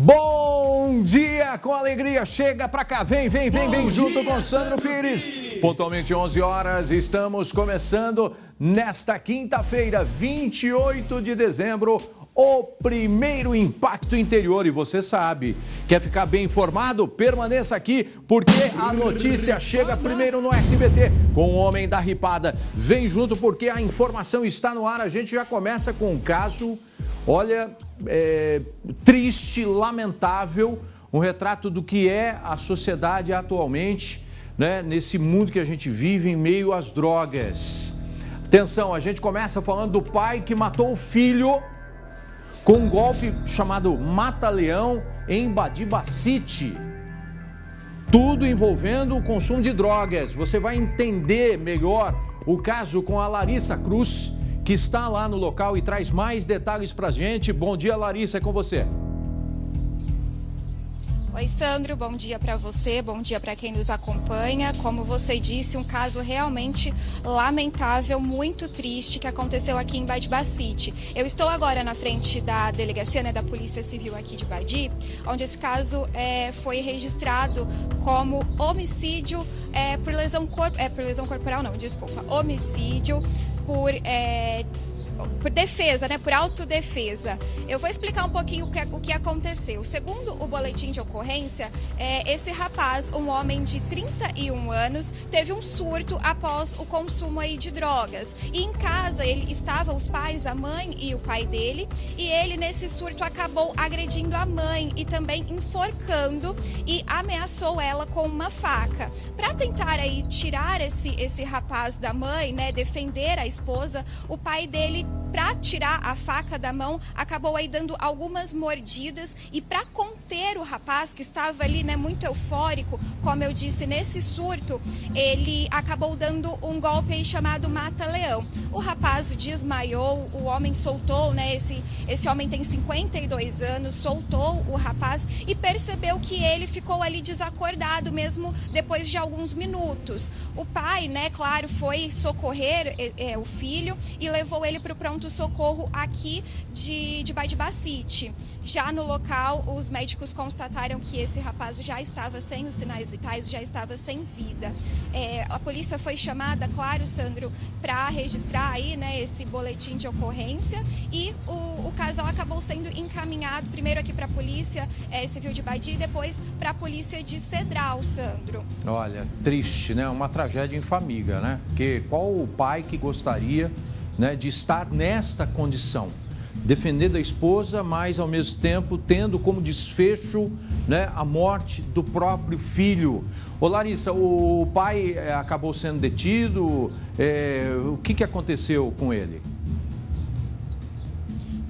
Bom dia, com alegria, chega pra cá, vem, vem, vem, vem junto com Sandro Pires. Pontualmente 11 horas, estamos começando nesta quinta-feira, 28 de dezembro, o primeiro impacto interior. E você sabe, quer ficar bem informado? Permaneça aqui, porque a notícia chega primeiro no SBT com o Homem da Ripada. Vem junto, porque a informação está no ar. A gente já começa com um caso, olha, é, triste, lamentável, um retrato do que é a sociedade atualmente, né, nesse mundo que a gente vive em meio às drogas. Atenção, a gente começa falando do pai que matou o filho com um golpe chamado Mata-Leão em Badibacite. Tudo envolvendo o consumo de drogas. Você vai entender melhor o caso com a Larissa Cruz, que está lá no local e traz mais detalhes para a gente. Bom dia, Larissa, é com você. Oi, Sandro, bom dia para você, bom dia para quem nos acompanha. Como você disse, um caso realmente lamentável, muito triste que aconteceu aqui em Badibacite. Eu estou agora na frente da delegacia né, da Polícia Civil aqui de Badi, onde esse caso é, foi registrado como homicídio é, por, lesão corp é, por lesão corporal, não, desculpa, homicídio por é, por defesa, né, por autodefesa. Eu vou explicar um pouquinho o que, o que aconteceu. Segundo o boletim de ocorrência, é, esse rapaz, um homem de 31 anos, teve um surto após o consumo aí de drogas. E em casa ele estava os pais, a mãe e o pai dele, e ele nesse surto acabou agredindo a mãe e também enforcando e ameaçou ela com uma faca. Para tentar aí tirar esse esse rapaz da mãe, né, defender a esposa, o pai dele para tirar a faca da mão, acabou aí dando algumas mordidas e para conter o rapaz que estava ali, né, muito eufórico, como eu disse, nesse surto, ele acabou dando um golpe aí chamado mata-leão. O rapaz desmaiou, o homem soltou, né, esse esse homem tem 52 anos, soltou o rapaz e percebeu que ele ficou ali desacordado mesmo depois de alguns minutos. O pai, né, claro, foi socorrer é, o filho e levou ele para o pronto-socorro aqui de, de Baidibacite. Já no local, os médicos constataram que esse rapaz já estava sem os sinais vitais, já estava sem vida. É, a polícia foi chamada, claro, Sandro, para registrar aí, né, esse boletim de ocorrência e o, o casal acabou sendo encaminhado primeiro aqui para a polícia é, civil de Baidi e depois para a polícia de Cedral, Sandro. Olha, triste, né? Uma tragédia em família, né? Porque qual o pai que gostaria né, de estar nesta condição. Defendendo a esposa, mas ao mesmo tempo tendo como desfecho né, a morte do próprio filho. Ô Larissa, o pai eh, acabou sendo detido, é, o que, que aconteceu com ele?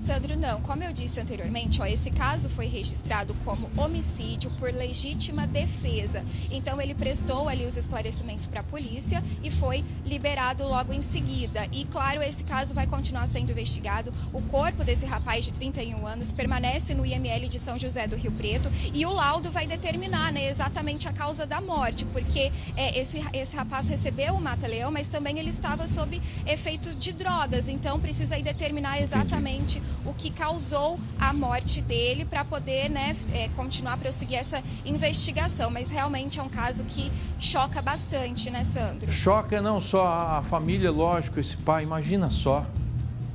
Sandro, não. Como eu disse anteriormente, ó, esse caso foi registrado como homicídio por legítima defesa. Então ele prestou ali os esclarecimentos para a polícia e foi liberado logo em seguida. E claro, esse caso vai continuar sendo investigado. O corpo desse rapaz de 31 anos permanece no IML de São José do Rio Preto e o laudo vai determinar né, exatamente a causa da morte, porque é, esse, esse rapaz recebeu o mata-leão, mas também ele estava sob efeito de drogas. Então precisa aí determinar exatamente Entendi o que causou a morte dele para poder né, é, continuar a prosseguir essa investigação. Mas realmente é um caso que choca bastante, né, Sandro? Choca não só a família, lógico, esse pai, imagina só.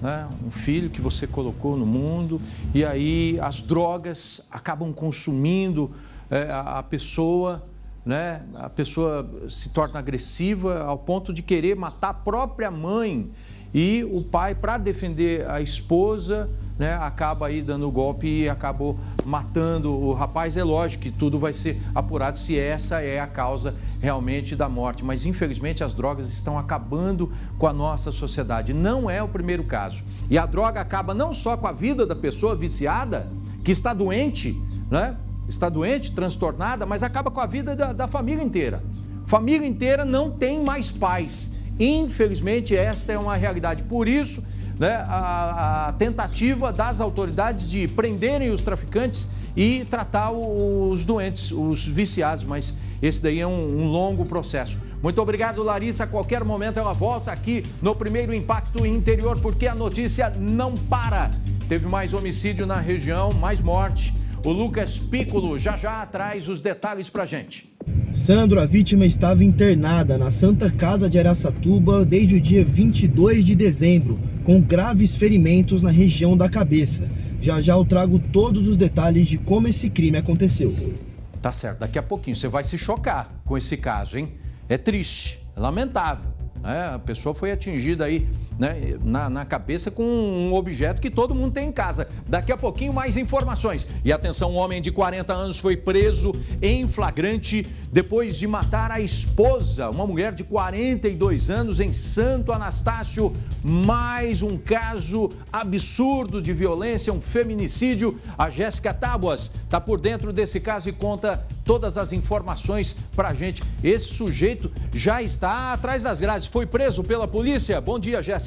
Né? Um filho que você colocou no mundo e aí as drogas acabam consumindo é, a, a pessoa, né? A pessoa se torna agressiva ao ponto de querer matar a própria mãe e o pai, para defender a esposa, né, acaba aí dando o golpe e acabou matando o rapaz. É lógico que tudo vai ser apurado se essa é a causa realmente da morte. Mas infelizmente as drogas estão acabando com a nossa sociedade. Não é o primeiro caso. E a droga acaba não só com a vida da pessoa viciada, que está doente, né? Está doente, transtornada, mas acaba com a vida da, da família inteira. Família inteira não tem mais paz Infelizmente, esta é uma realidade. Por isso, né, a, a, tentativa das autoridades de prenderem os traficantes e tratar os doentes, os viciados, mas esse daí é um, um, longo processo. Muito obrigado, Larissa. A qualquer momento ela volta aqui no primeiro Impacto Interior, porque a notícia não para. Teve mais homicídio na região, mais morte. O Lucas Piccolo já já traz os detalhes pra gente. Sandro, a vítima estava internada na Santa Casa de Araçatuba desde o dia 22 de dezembro, com graves ferimentos na região da cabeça. Já já eu trago todos os detalhes de como esse crime aconteceu. Tá certo, daqui a pouquinho você vai se chocar com esse caso, hein? É triste, é lamentável. Né? A pessoa foi atingida aí né, na, na, cabeça com um objeto que todo mundo tem em casa. Daqui a pouquinho mais informações. E atenção, um homem de 40 anos foi preso em flagrante depois de matar a esposa, uma mulher de 42 anos em Santo Anastácio. Mais um caso absurdo de violência, um feminicídio. A Jéssica Tábuas está por dentro desse caso e conta todas as informações para gente. Esse sujeito já está atrás das grades, foi preso pela polícia. Bom dia, Jéssica.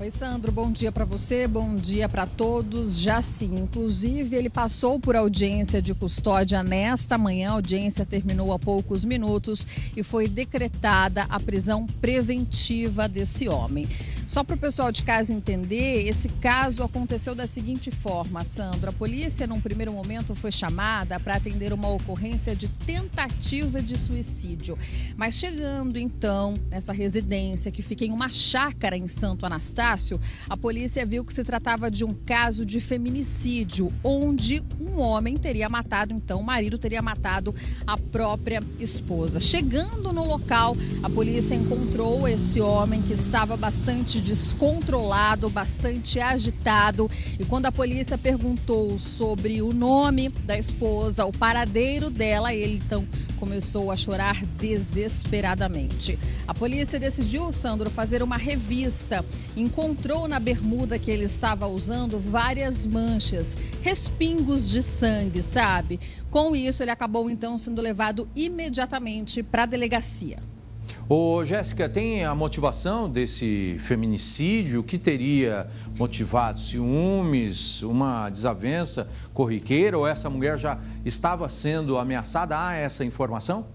Oi, Sandro, bom dia para você, bom dia para todos. Já sim, inclusive ele passou por audiência de custódia nesta manhã. A audiência terminou há poucos minutos e foi decretada a prisão preventiva desse homem. Só para o pessoal de casa entender, esse caso aconteceu da seguinte forma, Sandro. A polícia, num primeiro momento, foi chamada para atender uma ocorrência de tentativa de suicídio. Mas chegando então nessa residência que fica em uma chácara em Santo Anastácio, a polícia viu que se tratava de um caso de feminicídio, onde um homem teria matado, então, o marido teria matado a própria esposa. Chegando no local, a polícia encontrou esse homem que estava bastante descontrolado, bastante agitado. E quando a polícia perguntou sobre o nome da esposa, o paradeiro dela, ele então começou a chorar desesperadamente. A polícia decidiu, Sandro, fazer uma revista. Encontrou na bermuda que ele estava usando várias manchas, respingos de sangue, sabe? Com isso, ele acabou então sendo levado imediatamente para a delegacia. Ô, Jéssica, tem a motivação desse feminicídio? O que teria motivado? Ciúmes, uma desavença corriqueira ou essa mulher já estava sendo ameaçada? Há essa informação?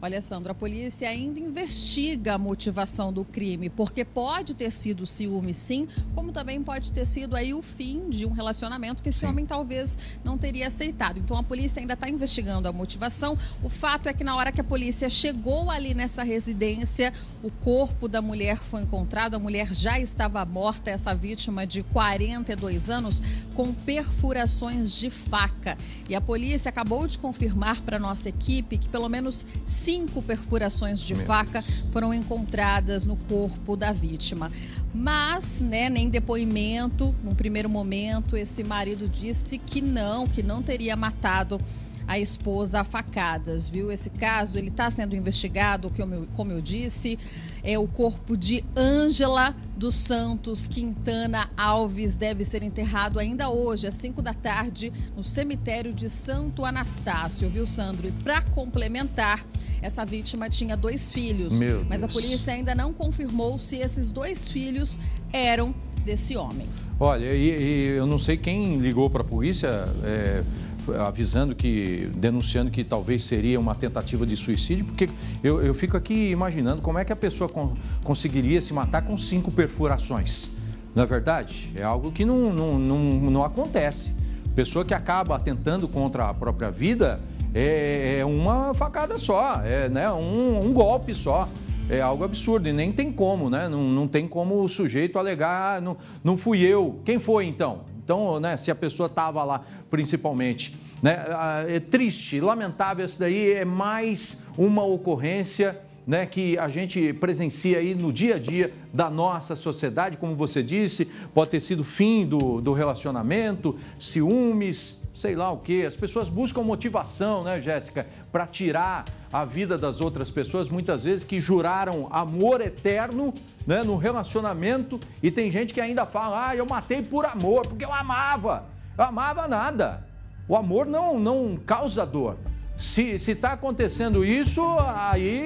Olha, Sandra, a polícia ainda investiga a motivação do crime, porque pode ter sido ciúme, sim, como também pode ter sido aí o fim de um relacionamento que esse sim. homem talvez não teria aceitado. Então a polícia ainda está investigando a motivação. O fato é que na hora que a polícia chegou ali nessa residência, o corpo da mulher foi encontrado. A mulher já estava morta, essa vítima de 42 anos, com perfurações de faca. E a polícia acabou de confirmar para nossa equipe que pelo menos cinco perfurações de Meu faca Deus. foram encontradas no corpo da vítima. Mas, né, nem depoimento, num primeiro momento, esse marido disse que não, que não teria matado a esposa a facadas, viu? Esse caso, ele está sendo investigado, como eu disse, é o corpo de Ângela dos Santos Quintana Alves deve ser enterrado ainda hoje, às 5 da tarde, no cemitério de Santo Anastácio, viu, Sandro? E para complementar, essa vítima tinha dois filhos, mas a polícia ainda não confirmou se esses dois filhos eram desse homem. Olha, e, e eu não sei quem ligou para a polícia. É avisando que, denunciando que talvez seria uma tentativa de suicídio, porque eu, eu fico aqui imaginando como é que a pessoa con conseguiria se matar com cinco perfurações. Na é verdade, é algo que não, não, não, não acontece. Pessoa que acaba atentando contra a própria vida é, é uma facada só, é né, um, um golpe só é algo absurdo e nem tem como, né? Não, não tem como o sujeito alegar, ah, não, não fui eu. Quem foi então? Então, né, se a pessoa estava lá, principalmente. Né, ah, é triste, lamentável, isso daí é mais uma ocorrência né, que a gente presencia aí no dia a dia da nossa sociedade, como você disse, pode ter sido fim do, do relacionamento, ciúmes, sei lá o que. As pessoas buscam motivação, né, Jéssica, para tirar a vida das outras pessoas, muitas vezes que juraram amor eterno né, no relacionamento e tem gente que ainda fala, ah, eu matei por amor, porque eu amava. Amava nada. O amor não, não causa dor. Se está acontecendo isso, aí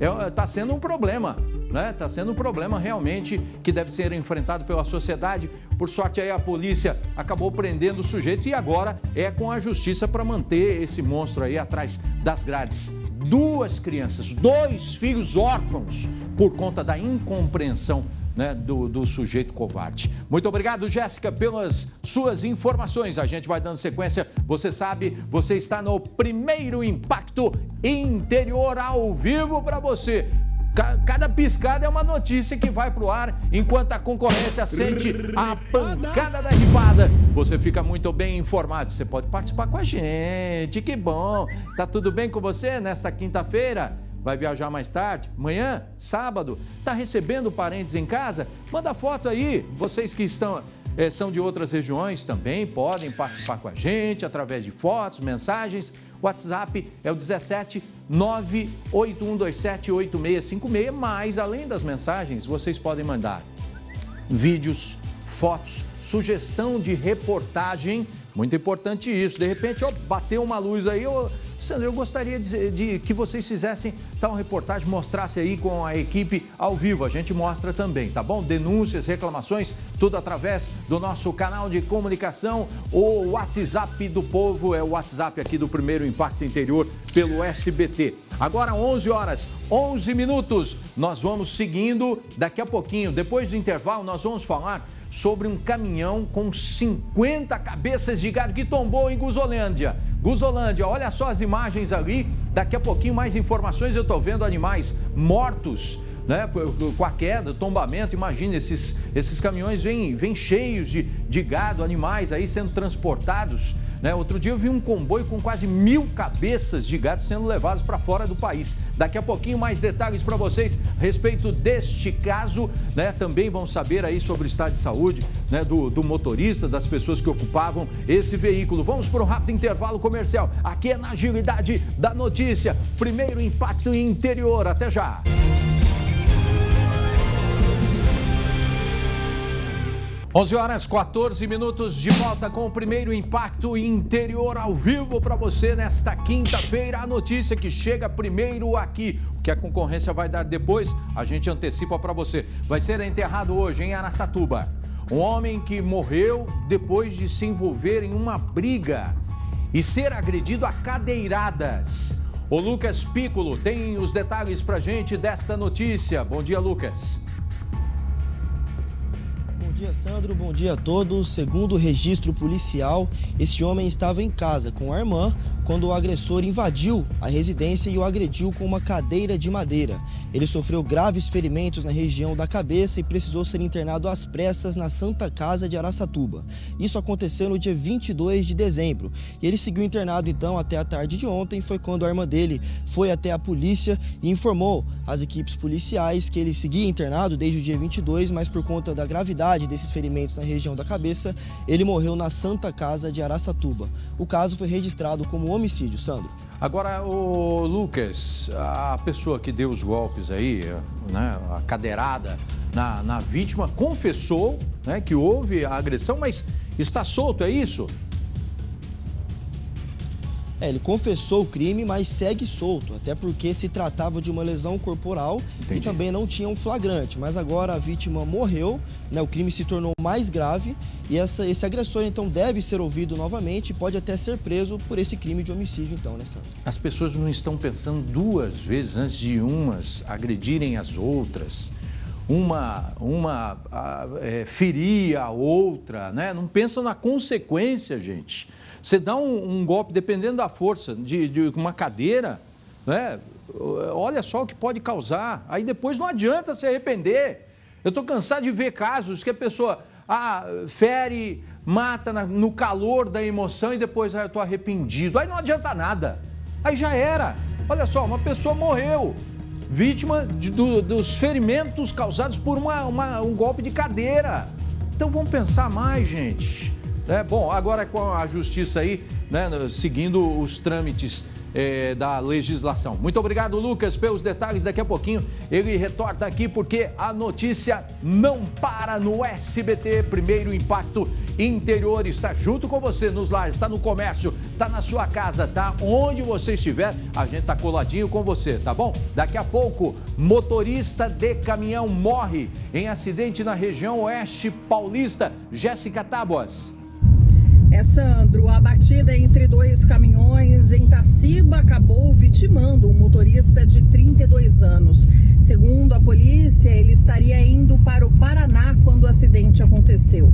está é, é, tá sendo um problema, né? Está sendo um problema realmente que deve ser enfrentado pela sociedade. Por sorte aí a polícia acabou prendendo o sujeito e agora é com a justiça para manter esse monstro aí atrás das grades. Duas crianças, dois filhos órfãos por conta da incompreensão né, do, do sujeito covarde. Muito obrigado, Jéssica, pelas suas informações. A gente vai dando sequência. Você sabe, você está no primeiro impacto interior ao vivo para você. Cada piscada é uma notícia que vai pro ar enquanto a concorrência sente a pancada da ripada. Você fica muito bem informado. Você pode participar com a gente. Que bom. Tá tudo bem com você nesta quinta-feira? Vai viajar mais tarde? Amanhã? Sábado? Tá recebendo parentes em casa? Manda foto aí. Vocês que estão é, são de outras regiões também podem participar com a gente através de fotos, mensagens. WhatsApp é o 17 98127 8656. Mas, além das mensagens, vocês podem mandar vídeos, fotos, sugestão de reportagem. Muito importante isso. De repente, ó, bateu uma luz aí, ó, Sandro, eu gostaria de, de, que vocês fizessem tal reportagem, mostrasse aí com a equipe ao vivo. A gente mostra também, tá bom? Denúncias, reclamações, tudo através do nosso canal de comunicação, o WhatsApp do povo, é o WhatsApp aqui do Primeiro Impacto Interior pelo SBT. Agora 11 horas, 11 minutos. Nós vamos seguindo daqui a pouquinho, depois do intervalo, nós vamos falar sobre um caminhão com 50 cabeças de gado que tombou em Guzolândia. Guzolândia, olha só as imagens ali. Daqui a pouquinho mais informações. Eu estou vendo animais mortos. Né, com a queda, tombamento, imagina, esses, esses caminhões vêm, vêm cheios de, de gado, animais aí sendo transportados né? Outro dia eu vi um comboio com quase mil cabeças de gado sendo levados para fora do país. Daqui a pouquinho mais detalhes para vocês a respeito deste caso. Né? Também vão saber aí sobre o estado de saúde né? do, do motorista, das pessoas que ocupavam esse veículo. Vamos para um rápido intervalo comercial. Aqui é na agilidade da notícia. Primeiro impacto interior. Até já. 11 horas 14 minutos de volta com o primeiro impacto interior ao vivo para você nesta quinta-feira. A notícia que chega primeiro aqui, o que a concorrência vai dar depois, a gente antecipa para você. Vai ser enterrado hoje em Araçatuba. Um homem que morreu depois de se envolver em uma briga e ser agredido a cadeiradas. O Lucas Piccolo tem os detalhes para gente desta notícia. Bom dia, Lucas dia, Sandro. Bom dia a todos. Segundo o registro policial, este homem estava em casa com a irmã quando o agressor invadiu a residência e o agrediu com uma cadeira de madeira. Ele sofreu graves ferimentos na região da cabeça e precisou ser internado às pressas na Santa Casa de Araçatuba. Isso aconteceu no dia 22 de dezembro. E ele seguiu internado então até a tarde de ontem, foi quando a irmã dele foi até a polícia e informou às equipes policiais que ele seguia internado desde o dia 22, mas por conta da gravidade desses ferimentos na região da cabeça, ele morreu na Santa Casa de Araçatuba. O caso foi registrado como homicídio, Sandro. Agora, o Lucas, a pessoa que deu os golpes aí, né, a cadeirada na, na vítima, confessou né, que houve a agressão, mas está solto, é isso? É, ele confessou o crime, mas segue solto, até porque se tratava de uma lesão corporal Entendi. e também não tinha um flagrante. Mas agora a vítima morreu, né, o crime se tornou mais grave e essa, esse agressor então deve ser ouvido novamente e pode até ser preso por esse crime de homicídio então, né, Sandro? As pessoas não estão pensando duas vezes antes de umas agredirem as outras uma, uma a, é, ferir a outra, né? Não pensam na consequência, gente. Você dá um, um golpe, dependendo da força, de, de uma cadeira, né? olha só o que pode causar. Aí depois não adianta se arrepender. Eu estou cansado de ver casos que a pessoa ah, fere, mata na, no calor da emoção e depois ah, eu estou arrependido. Aí não adianta nada. Aí já era. Olha só, uma pessoa morreu, vítima de, do, dos ferimentos causados por uma, uma, um golpe de cadeira. Então vamos pensar mais, gente. É, bom, agora com a justiça aí, né, seguindo os trâmites é, da legislação. Muito obrigado, Lucas, pelos detalhes. Daqui a pouquinho ele retorna aqui porque a notícia não para no SBT. Primeiro Impacto Interior está junto com você nos lares, está no comércio, está na sua casa, tá onde você estiver, a gente está coladinho com você, tá bom? Daqui a pouco, motorista de caminhão morre em acidente na região oeste paulista. Jéssica Tábuas. É, Sandro, a batida entre dois caminhões em Taciba acabou vitimando um motorista de 32 anos. Segundo a polícia, ele estaria indo para o Paraná quando o acidente aconteceu.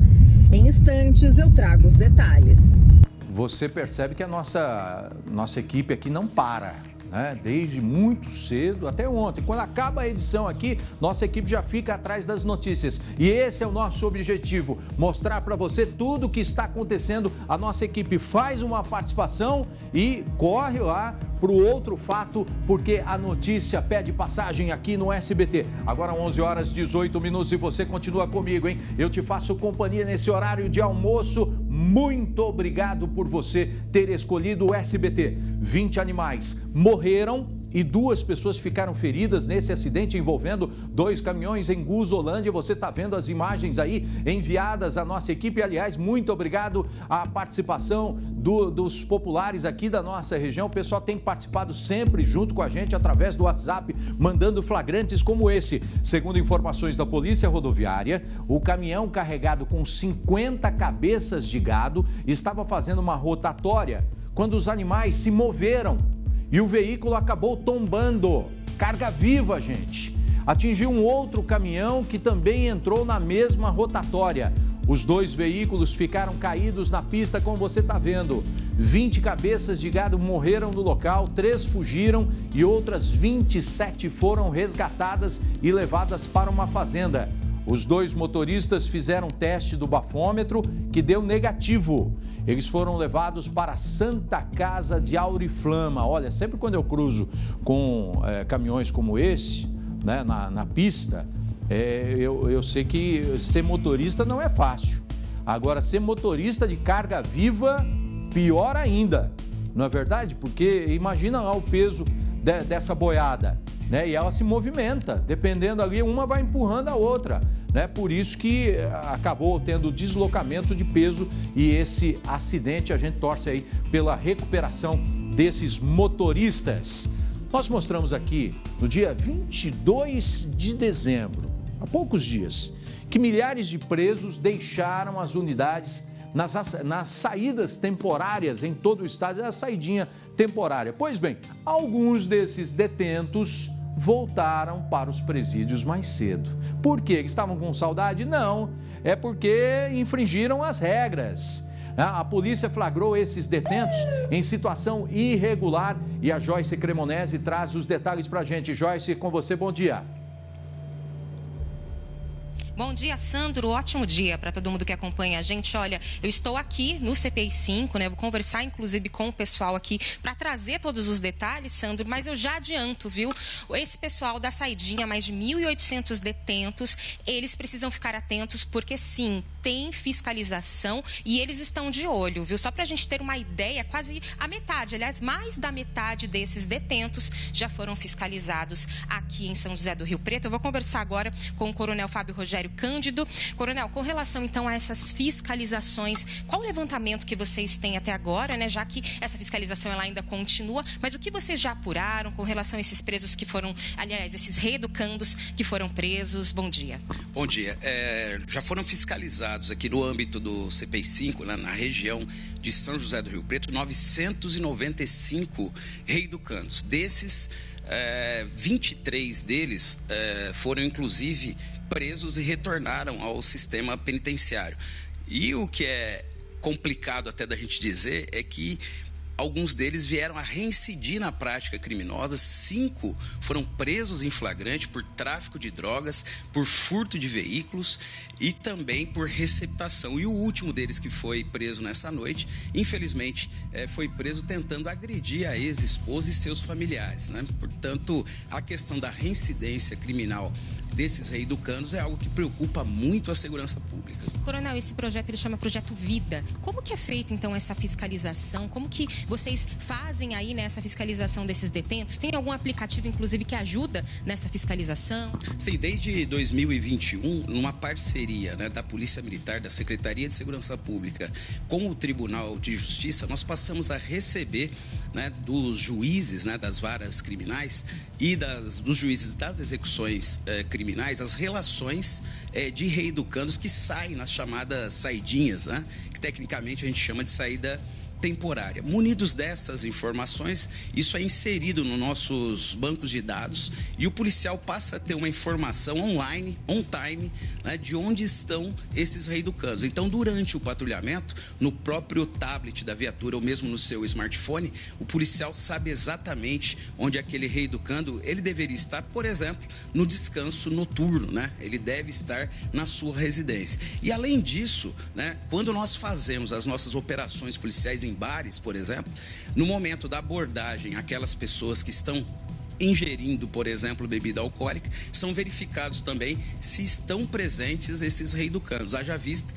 Em instantes eu trago os detalhes. Você percebe que a nossa, nossa equipe aqui não para né? desde muito cedo até ontem. Quando acaba a edição aqui, nossa equipe já fica atrás das notícias. E esse é o nosso objetivo: mostrar para você tudo o que está acontecendo. A nossa equipe faz uma participação e corre lá para o outro fato, porque a notícia pede passagem aqui no SBT. Agora 11 horas 18 minutos e você continua comigo, hein? Eu te faço companhia nesse horário de almoço. Muito obrigado por você ter escolhido o SBT. 20 animais morreram e duas pessoas ficaram feridas nesse acidente envolvendo dois caminhões em Guzolândia. Você está vendo as imagens aí enviadas à nossa equipe. Aliás, muito obrigado à participação do, dos populares aqui da nossa região. O pessoal tem participado sempre junto com a gente através do WhatsApp, mandando flagrantes como esse. Segundo informações da Polícia Rodoviária, o caminhão carregado com 50 cabeças de gado estava fazendo uma rotatória quando os animais se moveram e o veículo acabou tombando. Carga viva, gente. Atingiu um outro caminhão que também entrou na mesma rotatória. Os dois veículos ficaram caídos na pista, como você está vendo. 20 cabeças de gado morreram no local, três fugiram e outras 27 foram resgatadas e levadas para uma fazenda. Os dois motoristas fizeram teste do bafômetro que deu negativo. Eles foram levados para a Santa Casa de Auriflama. Olha, sempre quando eu cruzo com é, caminhões como esse, né, na, na pista, é, eu, eu sei que ser motorista não é fácil. Agora, ser motorista de carga viva, pior ainda. Não é verdade? Porque imagina lá o peso de, dessa boiada, né? E ela se movimenta, dependendo ali, uma vai empurrando a outra né? Por isso que eh, acabou tendo deslocamento de peso e esse acidente a gente torce aí pela recuperação desses motoristas. Nós mostramos aqui no dia 22 de dezembro, há poucos dias, que milhares de presos deixaram as unidades nas, nas saídas temporárias em todo o estado, é a saidinha temporária. Pois bem, alguns desses detentos voltaram para os presídios mais cedo. Por quê? Estavam com saudade? Não, é porque infringiram as regras. A polícia flagrou esses detentos em situação irregular e a Joyce Cremonese traz os detalhes para a gente. Joyce, com você, bom dia. Bom dia, Sandro. Ótimo dia para todo mundo que acompanha a gente. Olha, eu estou aqui no CPI 5, né? Vou conversar inclusive com o pessoal aqui para trazer todos os detalhes, Sandro, mas eu já adianto, viu? Esse pessoal da saidinha, mais de 1.800 detentos, eles precisam ficar atentos porque sim, tem fiscalização e eles estão de olho, viu? Só para a gente ter uma ideia, quase a metade, aliás, mais da metade desses detentos já foram fiscalizados aqui em São José do Rio Preto. Eu vou conversar agora com o Coronel Fábio Rogério Cândido. Coronel, com relação então a essas fiscalizações, qual o levantamento que vocês têm até agora, né? Já que essa fiscalização ela ainda continua, mas o que vocês já apuraram com relação a esses presos que foram, aliás, esses reeducandos que foram presos? Bom dia. Bom dia. É, já foram fiscalizados aqui no âmbito do CPI 5, né, na região de São José do Rio Preto, 995 reeducandos. Desses, é, 23 deles é, foram inclusive presos e retornaram ao sistema penitenciário. E o que é complicado até da gente dizer é que alguns deles vieram a reincidir na prática criminosa, cinco foram presos em flagrante por tráfico de drogas, por furto de veículos e também por receptação. E o último deles que foi preso nessa noite, infelizmente, é, foi preso tentando agredir a ex-esposa e seus familiares. Né? Portanto, a questão da reincidência criminal desses reeducandos é algo que preocupa muito a segurança pública. Coronel, esse projeto ele chama Projeto Vida. Como que é feita então essa fiscalização? Como que vocês fazem aí nessa fiscalização desses detentos? Tem algum aplicativo inclusive que ajuda nessa fiscalização? Sim, desde 2021, numa parceria né, da Polícia Militar, da Secretaria de Segurança Pública com o Tribunal de Justiça, nós passamos a receber né, dos juízes né, das varas criminais e das, dos juízes das execuções eh, criminais as relações eh, de reeducandos que saem nas chamadas saidinhas, né, que tecnicamente a gente chama de saída temporária. Munidos dessas informações, isso é inserido nos nossos bancos de dados e o policial passa a ter uma informação online, on time, né, de onde estão esses reeducandos. Então, durante o patrulhamento, no próprio tablet da viatura ou mesmo no seu smartphone, o policial sabe exatamente onde aquele reeducando ele deveria estar, por exemplo, no descanso noturno, né? Ele deve estar na sua residência. E além disso, né, quando nós fazemos as nossas operações policiais em bares, por exemplo, no momento da abordagem, aquelas pessoas que estão ingerindo, por exemplo, bebida alcoólica, são verificados também se estão presentes esses reeducandos. Haja vista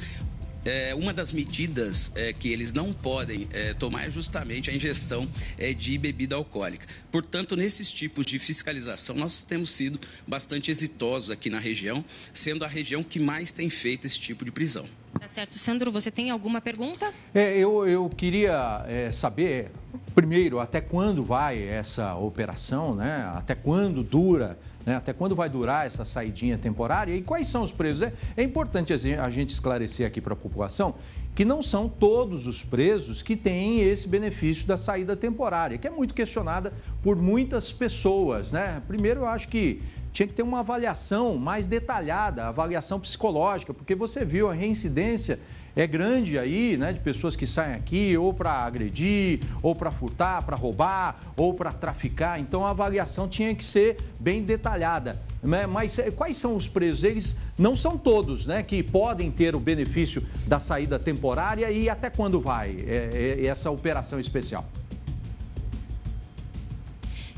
é, uma das medidas é, que eles não podem é, tomar é justamente a ingestão é, de bebida alcoólica. Portanto, nesses tipos de fiscalização, nós temos sido bastante exitosos aqui na região, sendo a região que mais tem feito esse tipo de prisão. Tá certo. Sandro, você tem alguma pergunta? É, eu, eu queria é, saber, primeiro, até quando vai essa operação, né? Até quando dura né? Até quando vai durar essa saidinha temporária e quais são os presos? É, é importante a gente esclarecer aqui para a população que não são todos os presos que têm esse benefício da saída temporária, que é muito questionada por muitas pessoas. Né? Primeiro, eu acho que tinha que ter uma avaliação mais detalhada, avaliação psicológica, porque você viu a reincidência é grande aí, né, de pessoas que saem aqui ou para agredir, ou para furtar, para roubar, ou para traficar. Então a avaliação tinha que ser bem detalhada. Né? Mas eh, quais são os presos? Eles não são todos, né, que podem ter o benefício da saída temporária e até quando vai é, é, essa operação especial?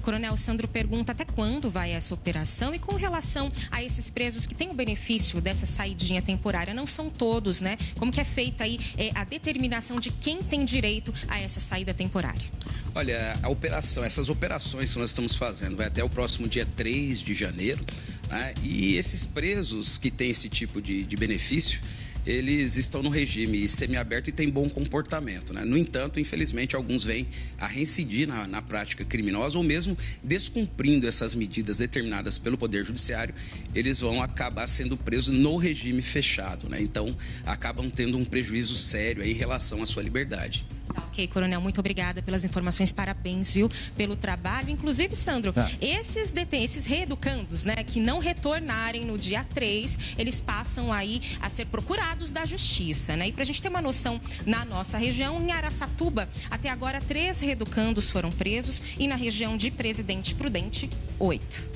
Coronel Sandro pergunta até quando vai essa operação e com relação a esses presos que têm o benefício dessa saidinha temporária, não são todos, né? Como que é feita aí é, a determinação de quem tem direito a essa saída temporária? Olha, a operação, essas operações que nós estamos fazendo vai até o próximo dia 3 de janeiro, né? e esses presos que têm esse tipo de, de benefício, eles estão no regime semiaberto e têm bom comportamento. Né? No entanto, infelizmente, alguns vêm a reincidir na, na prática criminosa ou mesmo descumprindo essas medidas determinadas pelo Poder Judiciário, eles vão acabar sendo presos no regime fechado. Né? Então, acabam tendo um prejuízo sério em relação à sua liberdade. Tá, ok, Coronel, muito obrigada pelas informações, parabéns, viu, pelo trabalho. Inclusive, Sandro, tá. esses detentes, esses reeducandos, né, que não retornarem no dia 3, eles passam aí a ser procurados da justiça, né? E para a gente ter uma noção, na nossa região, em Araçatuba, até agora, três reeducandos foram presos e na região de Presidente Prudente, oito.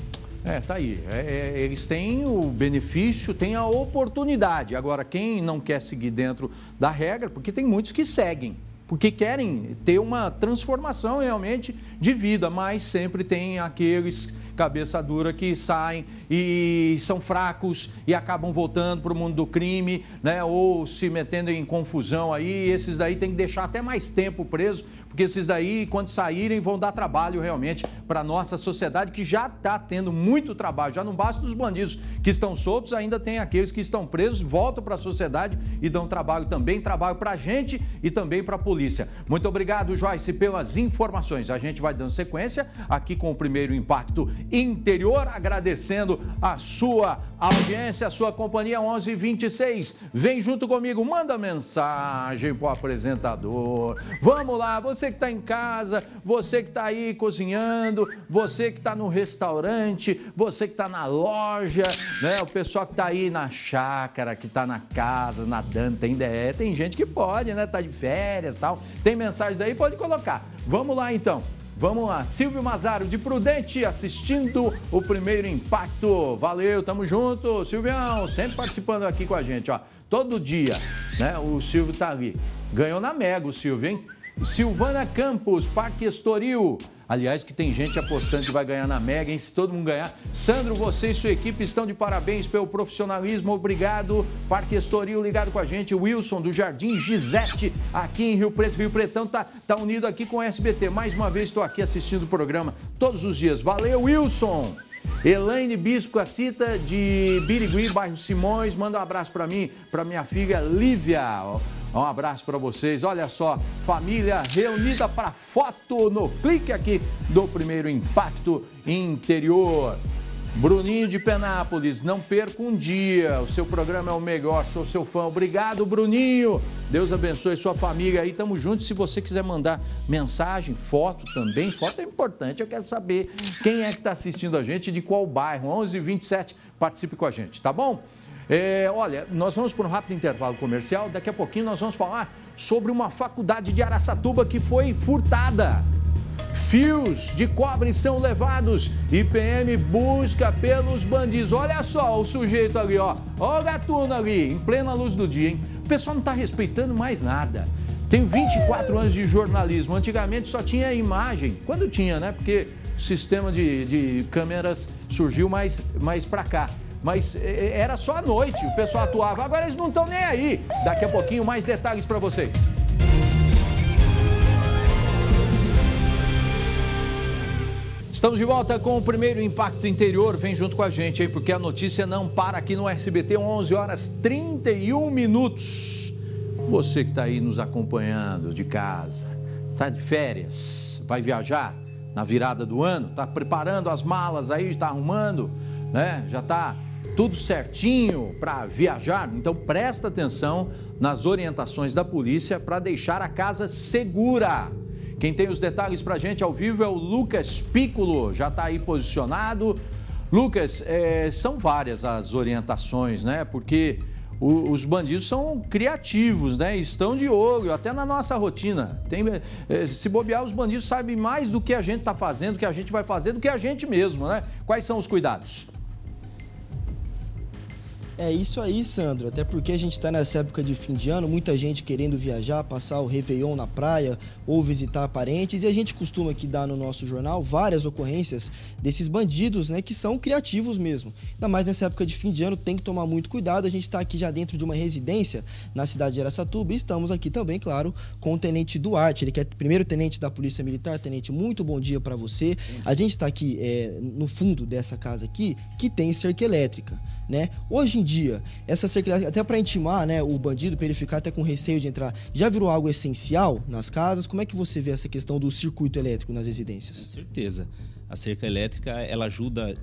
É, tá aí. É, é, eles têm o benefício, têm a oportunidade. Agora, quem não quer seguir dentro da regra, porque tem muitos que seguem, porque querem ter uma transformação realmente de vida, mas sempre tem aqueles cabeça dura que saem e são fracos e acabam voltando para o mundo do crime, né? Ou se metendo em confusão aí. Esses daí tem que deixar até mais tempo preso, porque esses daí, quando saírem, vão dar trabalho realmente para a nossa sociedade, que já está tendo muito trabalho. Já não basta os bandidos que estão soltos, ainda tem aqueles que estão presos, voltam para a sociedade e dão trabalho também, trabalho para a gente e também para a polícia. Muito obrigado, Joyce, pelas informações. A gente vai dando sequência aqui com o primeiro impacto interior, agradecendo a sua audiência, a sua companhia 1126. Vem junto comigo, manda mensagem para o apresentador. Vamos lá, você que está em casa, você que está aí cozinhando, você que está no restaurante, você que está na loja, né? O pessoal que está aí na chácara, que está na casa, nadando, tem ideia. Tem gente que pode, né? Tá de férias tal. Tem mensagens aí, pode colocar. Vamos lá então. Vamos lá, Silvio Mazaro de Prudente assistindo o primeiro impacto. Valeu, tamo junto, Silvião, sempre participando aqui com a gente, ó. Todo dia, né? O Silvio tá ali. Ganhou na Mega o Silvio, hein? Silvana Campos, Parque Estoril. Aliás, que tem gente apostando que vai ganhar na Mega, hein? Se todo mundo ganhar. Sandro, você e sua equipe estão de parabéns pelo profissionalismo. Obrigado. Parque Estoril ligado com a gente. Wilson, do Jardim Gisete, aqui em Rio Preto. Rio Pretão tá, tá unido aqui com o SBT. Mais uma vez estou aqui assistindo o programa todos os dias. Valeu, Wilson! Elaine Bispo Cita de Birigui, bairro Simões, manda um abraço para mim, para minha filha Lívia. Um abraço para vocês. Olha só, família reunida para foto no clique aqui do primeiro impacto interior. Bruninho de Penápolis, não perca um dia. O seu programa é o melhor, sou seu fã. Obrigado, Bruninho. Deus abençoe sua família aí. Tamo junto. Se você quiser mandar mensagem, foto também, foto é importante. Eu quero saber quem é que está assistindo a gente, de qual bairro. 11 27, participe com a gente, tá bom? É, olha, nós vamos por um rápido intervalo comercial. Daqui a pouquinho nós vamos falar sobre uma faculdade de Araçatuba que foi furtada. Fios de cobre são levados e PM busca pelos bandidos. Olha só o sujeito ali, ó. Ó o gatuno ali, em plena luz do dia, hein? O pessoal não está respeitando mais nada. Tenho 24 anos de jornalismo. Antigamente só tinha imagem. Quando tinha, né? Porque o sistema de, de câmeras surgiu mais, mais para cá. Mas é, é, era só à noite, o pessoal atuava. Agora eles não estão nem aí. Daqui a pouquinho mais detalhes para vocês. Estamos de volta com o primeiro Impacto Interior. Vem junto com a gente aí, porque a notícia não para aqui no SBT, 11 horas 31 minutos. Você que está aí nos acompanhando de casa, está de férias, vai viajar na virada do ano, está preparando as malas aí, está arrumando, né? Já está tudo certinho para viajar. Então presta atenção nas orientações da polícia para deixar a casa segura. Quem tem os detalhes para a gente ao vivo é o Lucas Piccolo, já está aí posicionado. Lucas, é, são várias as orientações, né? Porque o, os bandidos são criativos, né? Estão de olho, até na nossa rotina. Tem, é, se bobear, os bandidos sabem mais do que a gente está fazendo, do que a gente vai fazer, do que a gente mesmo, né? Quais são os cuidados? É isso aí, Sandro. Até porque a gente está nessa época de fim de ano, muita gente querendo viajar, passar o Réveillon na praia ou visitar parentes. E a gente costuma aqui dar no nosso jornal várias ocorrências desses bandidos, né, que são criativos mesmo. Ainda mais nessa época de fim de ano, tem que tomar muito cuidado. A gente está aqui já dentro de uma residência na cidade de Aracatuba e estamos aqui também, claro, com o Tenente Duarte. Ele que é primeiro tenente da Polícia Militar. Tenente, muito bom dia para você. A gente está aqui é, no fundo dessa casa aqui, que tem cerca elétrica né? Hoje em dia, essa circulação, até para intimar, né, o bandido, para ele ficar até com receio de entrar, já virou algo essencial nas casas? Como é que você vê essa questão do circuito elétrico nas residências? Com certeza. A cerca elétrica, ela ajuda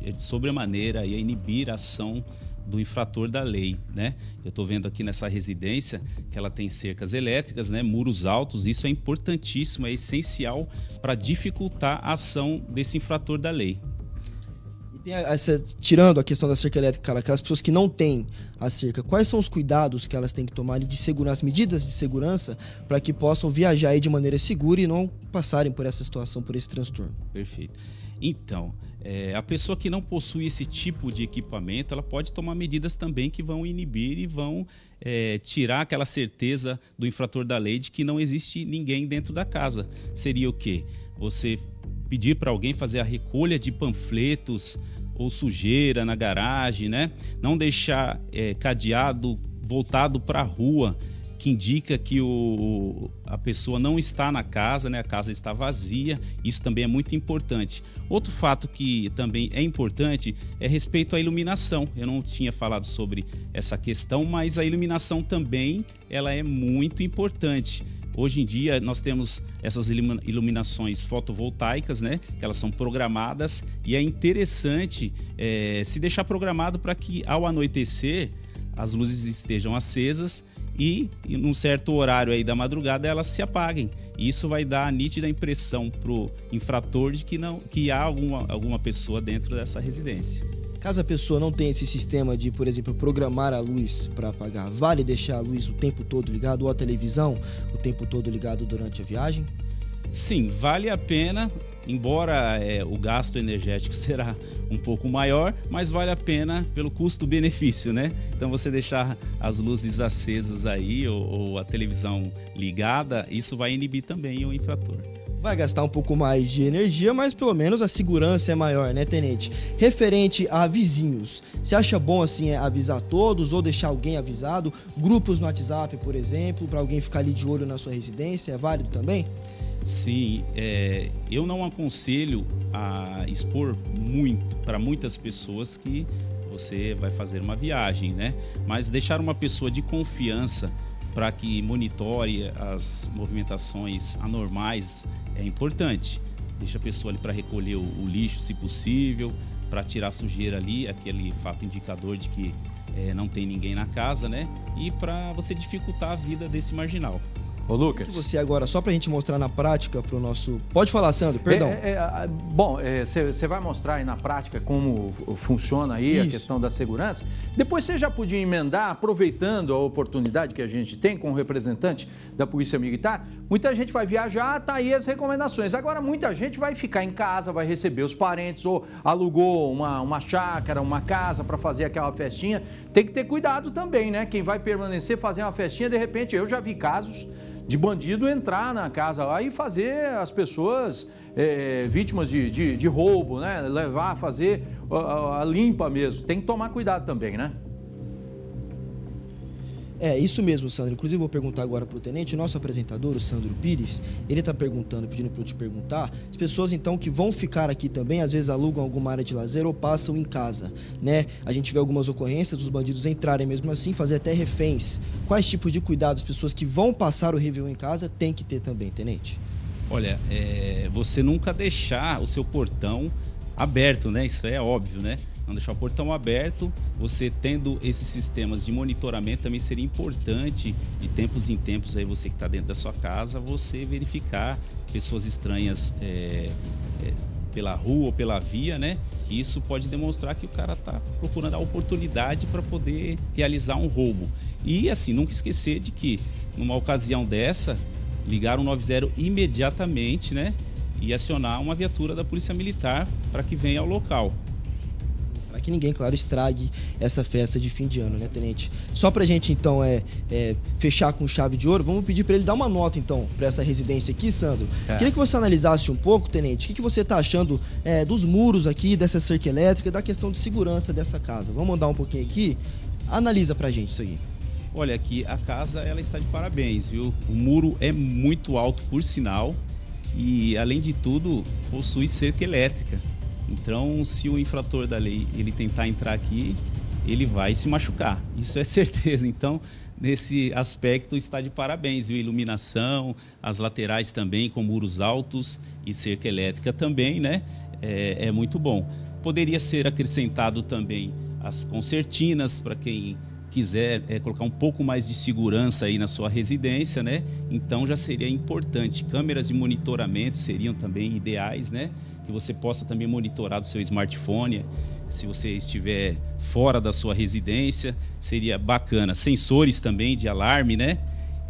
de sobremaneira a inibir a ação do infrator da lei, né? Eu estou vendo aqui nessa residência que ela tem cercas elétricas, né? Muros altos. Isso é importantíssimo, é essencial para dificultar a ação desse infrator da lei tem essa, tirando a questão da cerca elétrica, aquelas pessoas que não têm a cerca, quais são os cuidados que elas têm que tomar de segurança, as medidas de segurança para que possam viajar de maneira segura e não passarem por essa situação, por esse transtorno? Perfeito. Então, é, a pessoa que não possui esse tipo de equipamento, ela pode tomar medidas também que vão inibir e vão é, tirar aquela certeza do infrator da lei de que não existe ninguém dentro da casa. Seria o quê? Você pedir para alguém fazer a recolha de panfletos ou sujeira na garagem, né? Não deixar é, cadeado voltado para a rua, que indica que o, a pessoa não está na casa, né? A casa está vazia. Isso também é muito importante. Outro fato que também é importante é respeito à iluminação. Eu não tinha falado sobre essa questão, mas a iluminação também ela é muito importante. Hoje em dia nós temos essas iluminações fotovoltaicas, né? Que elas são programadas e é interessante é, se deixar programado para que ao anoitecer as luzes estejam acesas e em um certo horário aí da madrugada elas se apaguem. E isso vai dar a nítida impressão para o infrator de que não que há alguma, alguma pessoa dentro dessa residência. Caso a pessoa não tenha esse sistema de, por exemplo, programar a luz para apagar, vale deixar a luz o tempo todo ligado ou a televisão o tempo todo ligado durante a viagem? Sim, vale a pena, embora é, o gasto energético será um pouco maior, mas vale a pena pelo custo-benefício, né? Então você deixar as luzes acesas aí ou, ou a televisão ligada, isso vai inibir também o infrator vai gastar um pouco mais de energia, mas pelo menos a segurança é maior, né, tenente? Referente a vizinhos, você acha bom assim é, avisar todos ou deixar alguém avisado? Grupos no WhatsApp, por exemplo, para alguém ficar ali de olho na sua residência, é válido também? Sim, é, eu não aconselho a expor muito para muitas pessoas que você vai fazer uma viagem, né? Mas deixar uma pessoa de confiança para que monitore as movimentações anormais é importante. Deixa a pessoa ali para recolher o, o, lixo, se possível, para tirar a sujeira ali, aquele fato indicador de que é, não tem ninguém na casa, né? E para você dificultar a vida desse marginal. Ô, Lucas. Que você agora, só para a gente mostrar na prática para o nosso. Pode falar, Sandro, perdão. É, é, bom, você é, vai mostrar aí na prática como funciona aí Isso. a questão da segurança. Depois você já podia emendar, aproveitando a oportunidade que a gente tem com o representante da Polícia Militar. Muita gente vai viajar, tá aí as recomendações. Agora, muita gente vai ficar em casa, vai receber os parentes ou alugou uma, uma chácara, uma casa para fazer aquela festinha. Tem que ter cuidado também, né? Quem vai permanecer fazer uma festinha, de repente, eu já vi casos de bandido entrar na casa lá e fazer as pessoas é, vítimas de, de, de, roubo, né? Levar, fazer a, a limpa mesmo. Tem que tomar cuidado também, né? É, isso mesmo, Sandro. Inclusive, vou perguntar agora para o tenente, o nosso apresentador, o Sandro Pires, ele está perguntando, pedindo para eu te perguntar, as pessoas então que vão ficar aqui também, às vezes alugam alguma área de lazer ou passam em casa, né? A gente vê algumas ocorrências dos bandidos entrarem mesmo assim, fazer até reféns. Quais tipos de cuidados as pessoas que vão passar o Réveillon em casa têm que ter também, tenente? Olha, é, você nunca deixar o seu portão aberto, né? Isso é óbvio, né? Não deixar o portão aberto. Você tendo esses sistemas de monitoramento também seria importante, de tempos em tempos, aí você que está dentro da sua casa, você verificar pessoas estranhas é, é, pela rua ou pela via, né? Isso pode demonstrar que o cara está procurando a oportunidade para poder realizar um roubo. E assim, nunca esquecer de que numa ocasião dessa, ligar o 90 imediatamente, né? E acionar uma viatura da Polícia Militar para que venha ao local que ninguém, claro, estrague essa festa de fim de ano, né, Tenente? Só pra gente, então, é, é fechar com chave de ouro, vamos pedir para ele dar uma nota, então, para essa residência aqui, Sandro. É. Queria que você analisasse um pouco, Tenente, o que, que você tá achando é, dos muros aqui, dessa cerca elétrica, da questão de segurança dessa casa. Vamos mandar um pouquinho aqui? Analisa pra gente isso aí. Olha, aqui a casa ela está de parabéns, viu? O muro é muito alto, por sinal, e além de tudo, possui cerca elétrica. Então, se o infrator da lei ele tentar entrar aqui, ele vai se machucar. Isso é certeza. Então, nesse aspecto está de parabéns, viu? Iluminação, as laterais também com muros altos e cerca elétrica também, né? É, é muito bom. Poderia ser acrescentado também as concertinas para quem quiser é, colocar um pouco mais de segurança aí na sua residência, né? Então já seria importante. Câmeras de monitoramento seriam também ideais, né? Que você possa também monitorar do seu smartphone. Se você estiver fora da sua residência, seria bacana. Sensores também de alarme, né?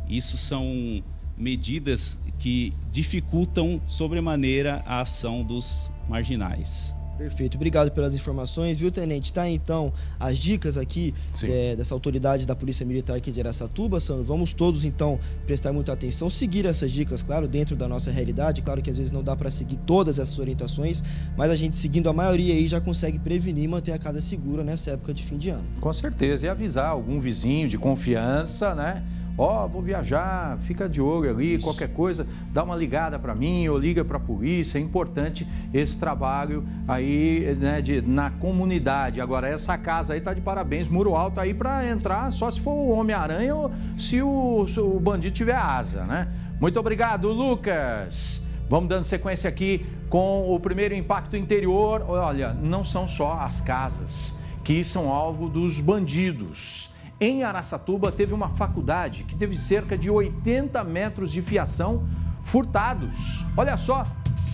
Isso são medidas que dificultam sobremaneira a ação dos marginais. Perfeito, obrigado pelas informações, viu, Tenente? Tá então as dicas aqui é, dessa autoridade da Polícia Militar aqui de Aracatuba, Sandro. Vamos todos então prestar muita atenção, seguir essas dicas, claro, dentro da nossa realidade. Claro que às vezes não dá para seguir todas essas orientações, mas a gente seguindo a maioria aí já consegue prevenir e manter a casa segura nessa época de fim de ano. Com certeza, e avisar algum vizinho de confiança, né? Ó, oh, vou viajar, fica de olho ali, Isso. qualquer coisa, dá uma ligada para mim ou liga para a polícia. É importante esse trabalho aí né, de, na comunidade. Agora, essa casa aí tá de parabéns, muro alto aí para entrar só se for o Homem-Aranha ou se o, se o bandido tiver asa, né? Muito obrigado, Lucas. Vamos dando sequência aqui com o primeiro impacto interior. Olha, não são só as casas que são alvo dos bandidos. Em Araçatuba, teve uma faculdade que teve cerca de 80 metros de fiação furtados. Olha só,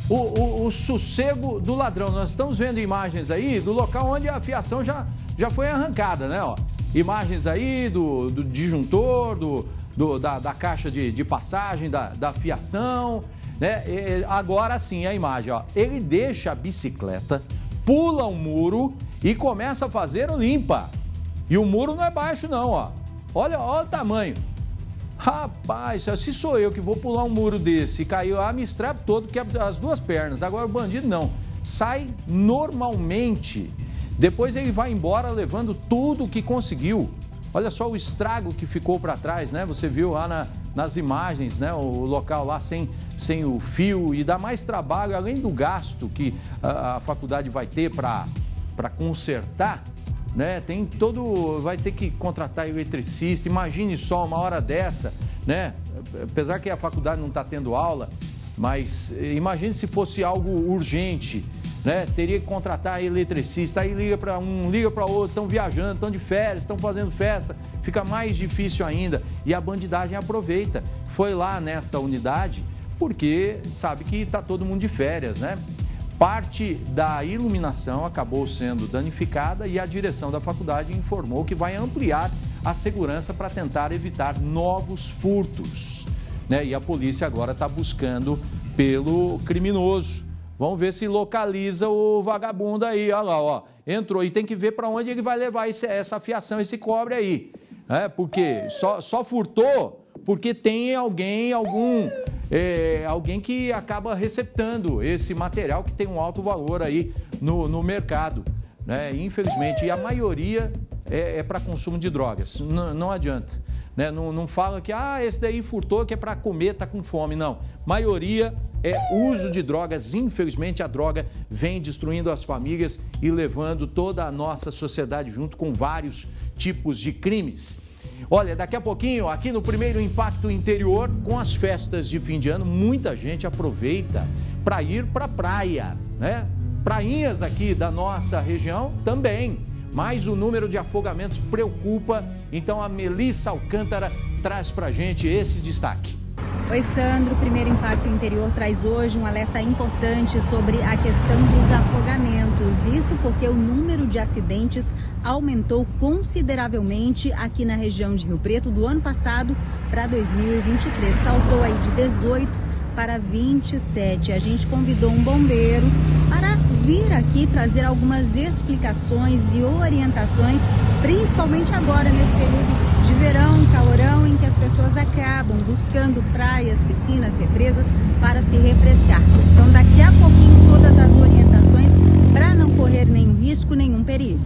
o, o, o, sossego do ladrão. Nós estamos vendo imagens aí do local onde a fiação já, já foi arrancada, né? Ó, imagens aí do, do disjuntor, do, do da, da, caixa de, de passagem, da, da fiação. Né? E, agora sim a imagem, ó. Ele deixa a bicicleta, pula o um muro e começa a fazer o limpa. E o muro não é baixo não, ó. Olha, olha o tamanho. Rapaz, se sou eu que vou pular um muro desse e cair lá, me estrepo todo, quebra as duas pernas. Agora o bandido não. Sai normalmente. Depois ele vai embora levando tudo o que conseguiu. Olha só o estrago que ficou para trás, né? Você viu lá na, nas imagens, né? O local lá sem, sem o fio e dá mais trabalho, além do gasto que a, a faculdade vai ter para consertar né? Tem todo, vai ter que contratar eletricista. Imagine só uma hora dessa, né? Apesar que a faculdade não está tendo aula, Mas eh, imagine se fosse algo urgente, né? Teria que contratar eletricista, aí liga para um, liga para outro, estão viajando, estão de férias, estão fazendo festa, fica mais difícil ainda. E a bandidagem aproveita. Foi lá nesta unidade porque sabe que está todo mundo de férias, né? Parte da iluminação acabou sendo danificada e a direção da faculdade informou que vai ampliar a segurança para tentar evitar novos furtos. Né? E a polícia agora está buscando pelo criminoso. Vamos ver se localiza o vagabundo aí, olha lá, ó. Entrou e tem que ver para onde ele vai levar esse, essa fiação, esse cobre aí. É, porque só, só furtou porque tem alguém, algum é, alguém que acaba receptando esse material que tem um alto valor aí no, no mercado. Né? Infelizmente, e a maioria é, é para consumo de drogas. N não adianta. Né? Não, não fala que ah, esse daí furtou que é para comer, tá com fome. Não. Maioria é uso de drogas. Infelizmente, a droga vem destruindo as famílias e levando toda a nossa sociedade junto com vários tipos de crimes. Olha, daqui a pouquinho, aqui no primeiro Impacto Interior, com as festas de fim de ano, muita gente aproveita para ir para a praia, né? Prainhas aqui da nossa região também, mas o número de afogamentos preocupa, então a Melissa Alcântara traz para gente esse destaque. Oi, Sandro. O primeiro Impacto Interior traz hoje um alerta importante sobre a questão dos afogamentos. Isso porque o número de acidentes aumentou consideravelmente aqui na região de Rio Preto do ano passado para 2023. Saltou aí de 18 para 27. A gente convidou um bombeiro para vir aqui trazer algumas explicações e orientações, principalmente agora nesse período de verão, calorão, em que as pessoas acabam buscando praias, piscinas, represas para se refrescar. Então, daqui a pouquinho, todas as orientações para não correr nenhum risco, nenhum perigo.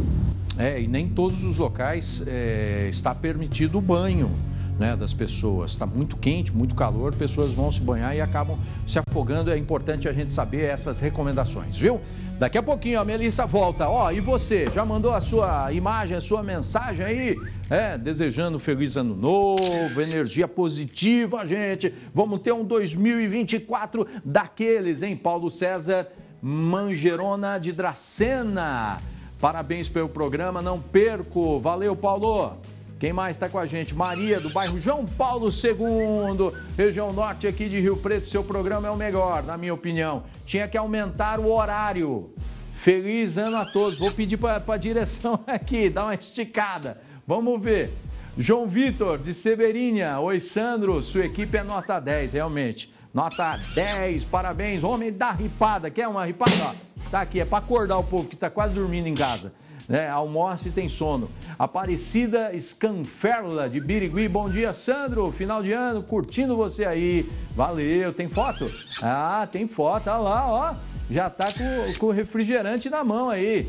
É, e nem todos os locais é, está permitido o banho né, das pessoas. Está muito quente, muito calor, pessoas vão se banhar e acabam se afogando. É importante a gente saber essas recomendações, viu? Daqui a pouquinho a Melissa volta. Ó, oh, e você? Já mandou a sua imagem, a sua mensagem aí? É, desejando feliz ano novo, energia positiva, gente. Vamos ter um 2024 daqueles, hein? Paulo César Mangerona de Dracena. Parabéns pelo programa, não perco. Valeu, Paulo. Quem mais está com a gente? Maria, do bairro João Paulo II, região norte aqui de Rio Preto. Seu programa é o melhor, na minha opinião. Tinha que aumentar o horário. Feliz ano a todos. Vou pedir para a direção aqui, dar uma esticada. Vamos ver. João Vitor, de Severinha. Oi, Sandro. Sua equipe é nota 10, realmente. Nota 10, parabéns. Homem da ripada. Quer uma ripada? Tá aqui, é para acordar o povo que está quase dormindo em casa né? Almoça e tem sono. Aparecida Scanferla de Birigui. Bom dia, Sandro. Final de ano, curtindo você aí. Valeu. Tem foto? Ah, tem foto. Olha lá, ó. Já tá com, com refrigerante na mão aí.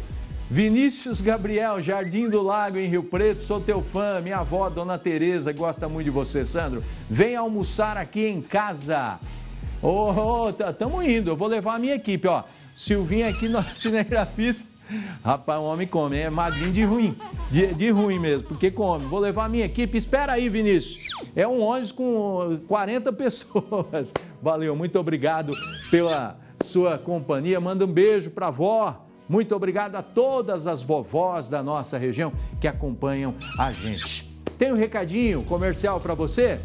Vinícius Gabriel, Jardim do Lago, em Rio Preto, sou teu fã. Minha avó, Dona Tereza, gosta muito de você, Sandro. Vem almoçar aqui em casa. Ô, oh, oh, tamo indo. Eu vou levar a minha equipe, ó. Silvinha aqui, nosso cinegrafista Rapaz, o homem come, é magrinho de ruim, de, de, ruim mesmo, porque come. Vou levar a minha equipe, espera aí, Vinícius. É um ônibus com 40 pessoas. Valeu, muito obrigado pela sua companhia. Manda um beijo para a vó. Muito obrigado a todas as vovós da nossa região que acompanham a gente. Tem um recadinho comercial para você?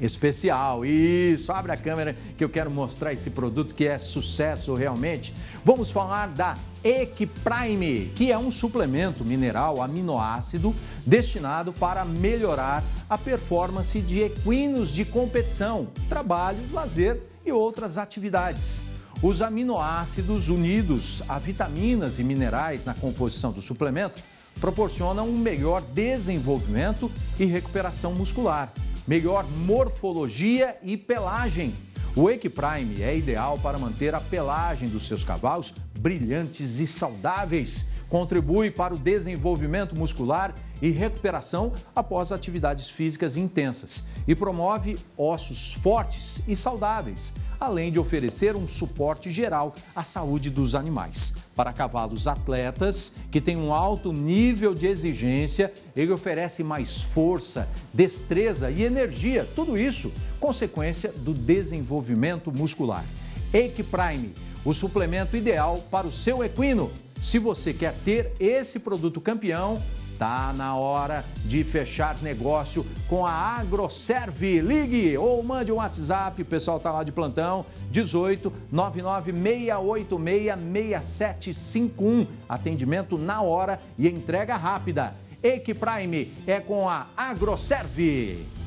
Especial. Isso, abre a câmera que eu quero mostrar esse produto que é sucesso realmente. Vamos falar da Equiprime, que é um suplemento mineral aminoácido destinado para melhorar a performance de equinos de competição, trabalho, lazer e outras atividades. Os aminoácidos unidos a vitaminas e minerais na composição do suplemento proporcionam um melhor desenvolvimento e recuperação muscular melhor morfologia e pelagem. O Equiprime é ideal para manter a pelagem dos seus cavalos brilhantes e saudáveis. Contribui para o desenvolvimento muscular e recuperação após atividades físicas intensas e promove ossos fortes e saudáveis, além de oferecer um suporte geral à saúde dos animais. Para cavalos atletas que têm um alto nível de exigência, ele oferece mais força, destreza e energia, tudo isso consequência do desenvolvimento muscular. Equiprime, o suplemento ideal para o seu equino. Se você quer ter esse produto campeão, Tá na hora de fechar negócio com a AgroServe. Ligue ou mande um WhatsApp, o pessoal tá lá de plantão, 18 996866751. Atendimento na hora e entrega rápida. Equiprime é com a AgroServe.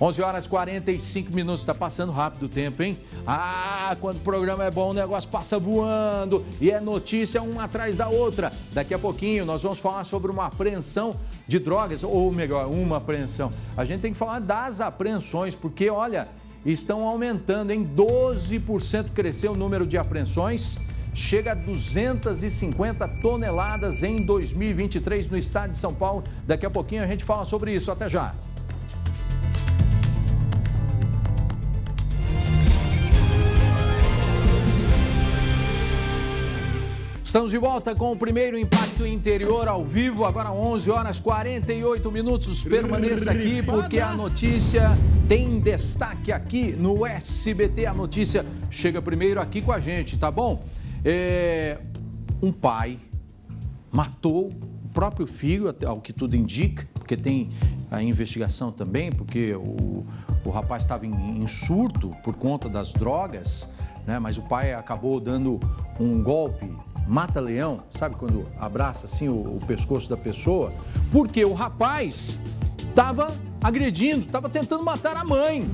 11 horas 45 minutos, está passando rápido o tempo, hein? Ah, quando o programa é bom, o negócio passa voando e é notícia uma atrás da outra. Daqui a pouquinho nós vamos falar sobre uma apreensão de drogas, ou melhor, uma apreensão. A gente tem que falar das apreensões, porque olha, estão aumentando, em 12% cresceu o número de apreensões chega a 250 toneladas em 2023 no estado de São Paulo. Daqui a pouquinho a gente fala sobre isso. Até já. Estamos de volta com o primeiro Impacto Interior ao vivo, agora 11 horas 48 minutos. Permaneça aqui porque a notícia tem destaque aqui no SBT. A notícia chega primeiro aqui com a gente, tá bom? É... Um pai matou o próprio filho, ao que tudo indica, porque tem a investigação também, porque o, o rapaz estava em, em surto por conta das drogas, né? mas o pai acabou dando um golpe mata-leão, sabe quando abraça assim o, o pescoço da pessoa? Porque o rapaz estava agredindo, estava tentando matar a mãe.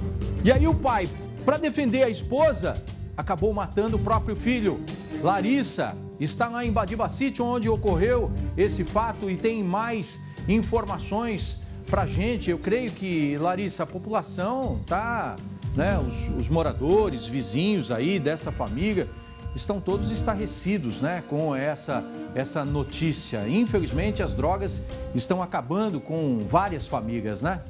E aí o pai, para defender a esposa, acabou matando o próprio filho. Larissa está lá em Badibacite, onde ocorreu esse fato e tem mais informações para gente. Eu creio que, Larissa, a população tá, né, os, os moradores, vizinhos aí dessa família estão todos estarrecidos né, com essa, essa notícia. Infelizmente, as drogas estão acabando com várias famílias, né?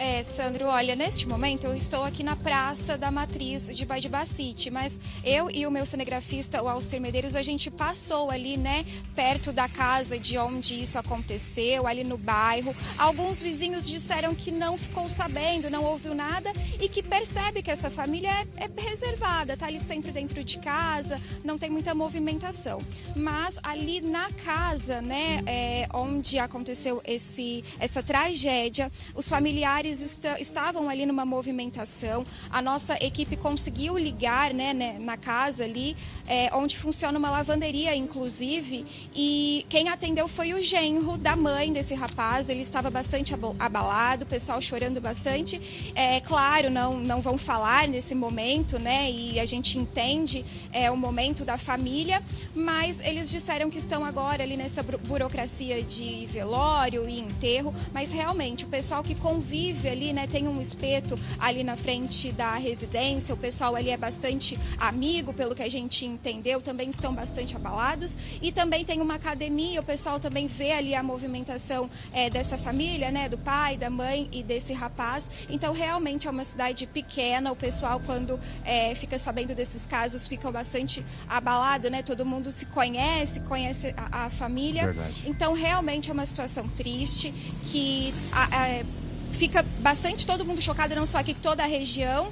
É, Sandro, olha, neste momento eu estou aqui na Praça da Matriz de Badibacite, mas eu e o meu cinegrafista, o Alcir Medeiros, a gente passou ali, né, perto da casa de onde isso aconteceu, ali no bairro. Alguns vizinhos disseram que não ficou sabendo, não ouviu nada e que percebe que essa família é, é reservada, tá ali sempre dentro de casa, não tem muita movimentação. Mas ali na casa, né, é, onde aconteceu esse, essa tragédia, os familiares est estavam ali numa movimentação. A nossa equipe conseguiu ligar né, né na casa ali, é, onde funciona uma lavanderia, inclusive, e quem atendeu foi o genro da mãe desse rapaz. Ele estava bastante abalado, o pessoal chorando bastante. É claro, não, não vão falar nesse momento, né? E a gente entende é, o momento da família, mas eles disseram que estão agora ali nessa burocracia de velório e enterro, mas realmente o pessoal que convive ali, né, tem um espeto ali na frente da residência, o pessoal ali é bastante amigo, pelo que a gente entendeu, também estão bastante abalados. E também tem uma academia, o pessoal também vê ali a movimentação é, dessa família, né, do pai, da mãe e desse rapaz. Então, realmente é uma cidade pequena, o pessoal, quando é, fica sabendo desses casos, fica bastante abalado, né? Todo mundo se conhece, conhece a, a família. Verdade. Então, realmente é uma situação triste que. A, a, fica bastante todo mundo chocado, não só aqui, toda a região.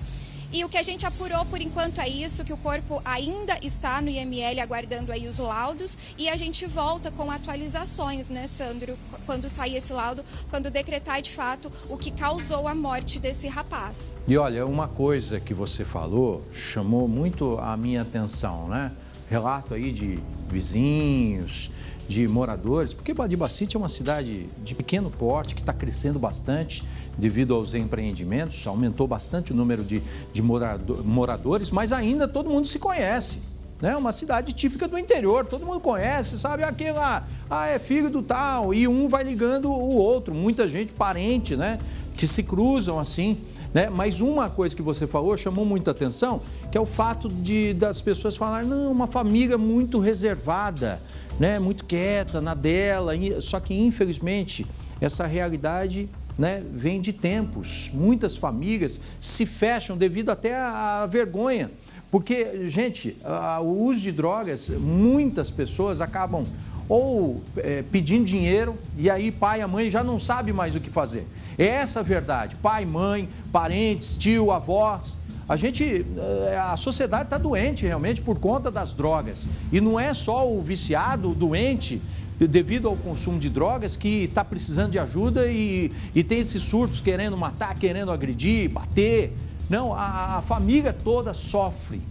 E o que a gente apurou por enquanto é isso, que o corpo ainda está no IML aguardando aí os laudos e a gente volta com atualizações, né, Sandro, quando sair esse laudo, quando decretar de fato o que causou a morte desse rapaz. E olha, uma coisa que você falou chamou muito a minha atenção, né? Relato aí de vizinhos, de moradores, porque Badibacite é uma cidade de pequeno porte que está crescendo bastante devido aos empreendimentos, aumentou bastante o número de, de morador, moradores, mas ainda todo mundo se conhece. É né? uma cidade típica do interior, todo mundo conhece, sabe? Aquele lá, ah, é filho do tal, e um vai ligando o outro, muita gente, parente, né? que se cruzam assim. Né? Mas uma coisa que você falou chamou muita atenção, que é o fato de das pessoas falarem, não, uma família muito reservada, né? muito quieta, na dela. Só que, infelizmente, essa realidade né, vem de tempos. Muitas famílias se fecham devido até à vergonha. Porque, gente, o uso de drogas, muitas pessoas acabam ou é, pedindo dinheiro e aí pai e mãe já não sabe mais o que fazer. É essa a verdade. Pai, mãe, parentes, tio, avós. A gente, é, a sociedade está doente realmente por conta das drogas. E não é só o viciado, o doente, devido ao consumo de drogas, que está precisando de ajuda e, e tem esses surtos querendo matar, querendo agredir, bater. Não, a, a família toda sofre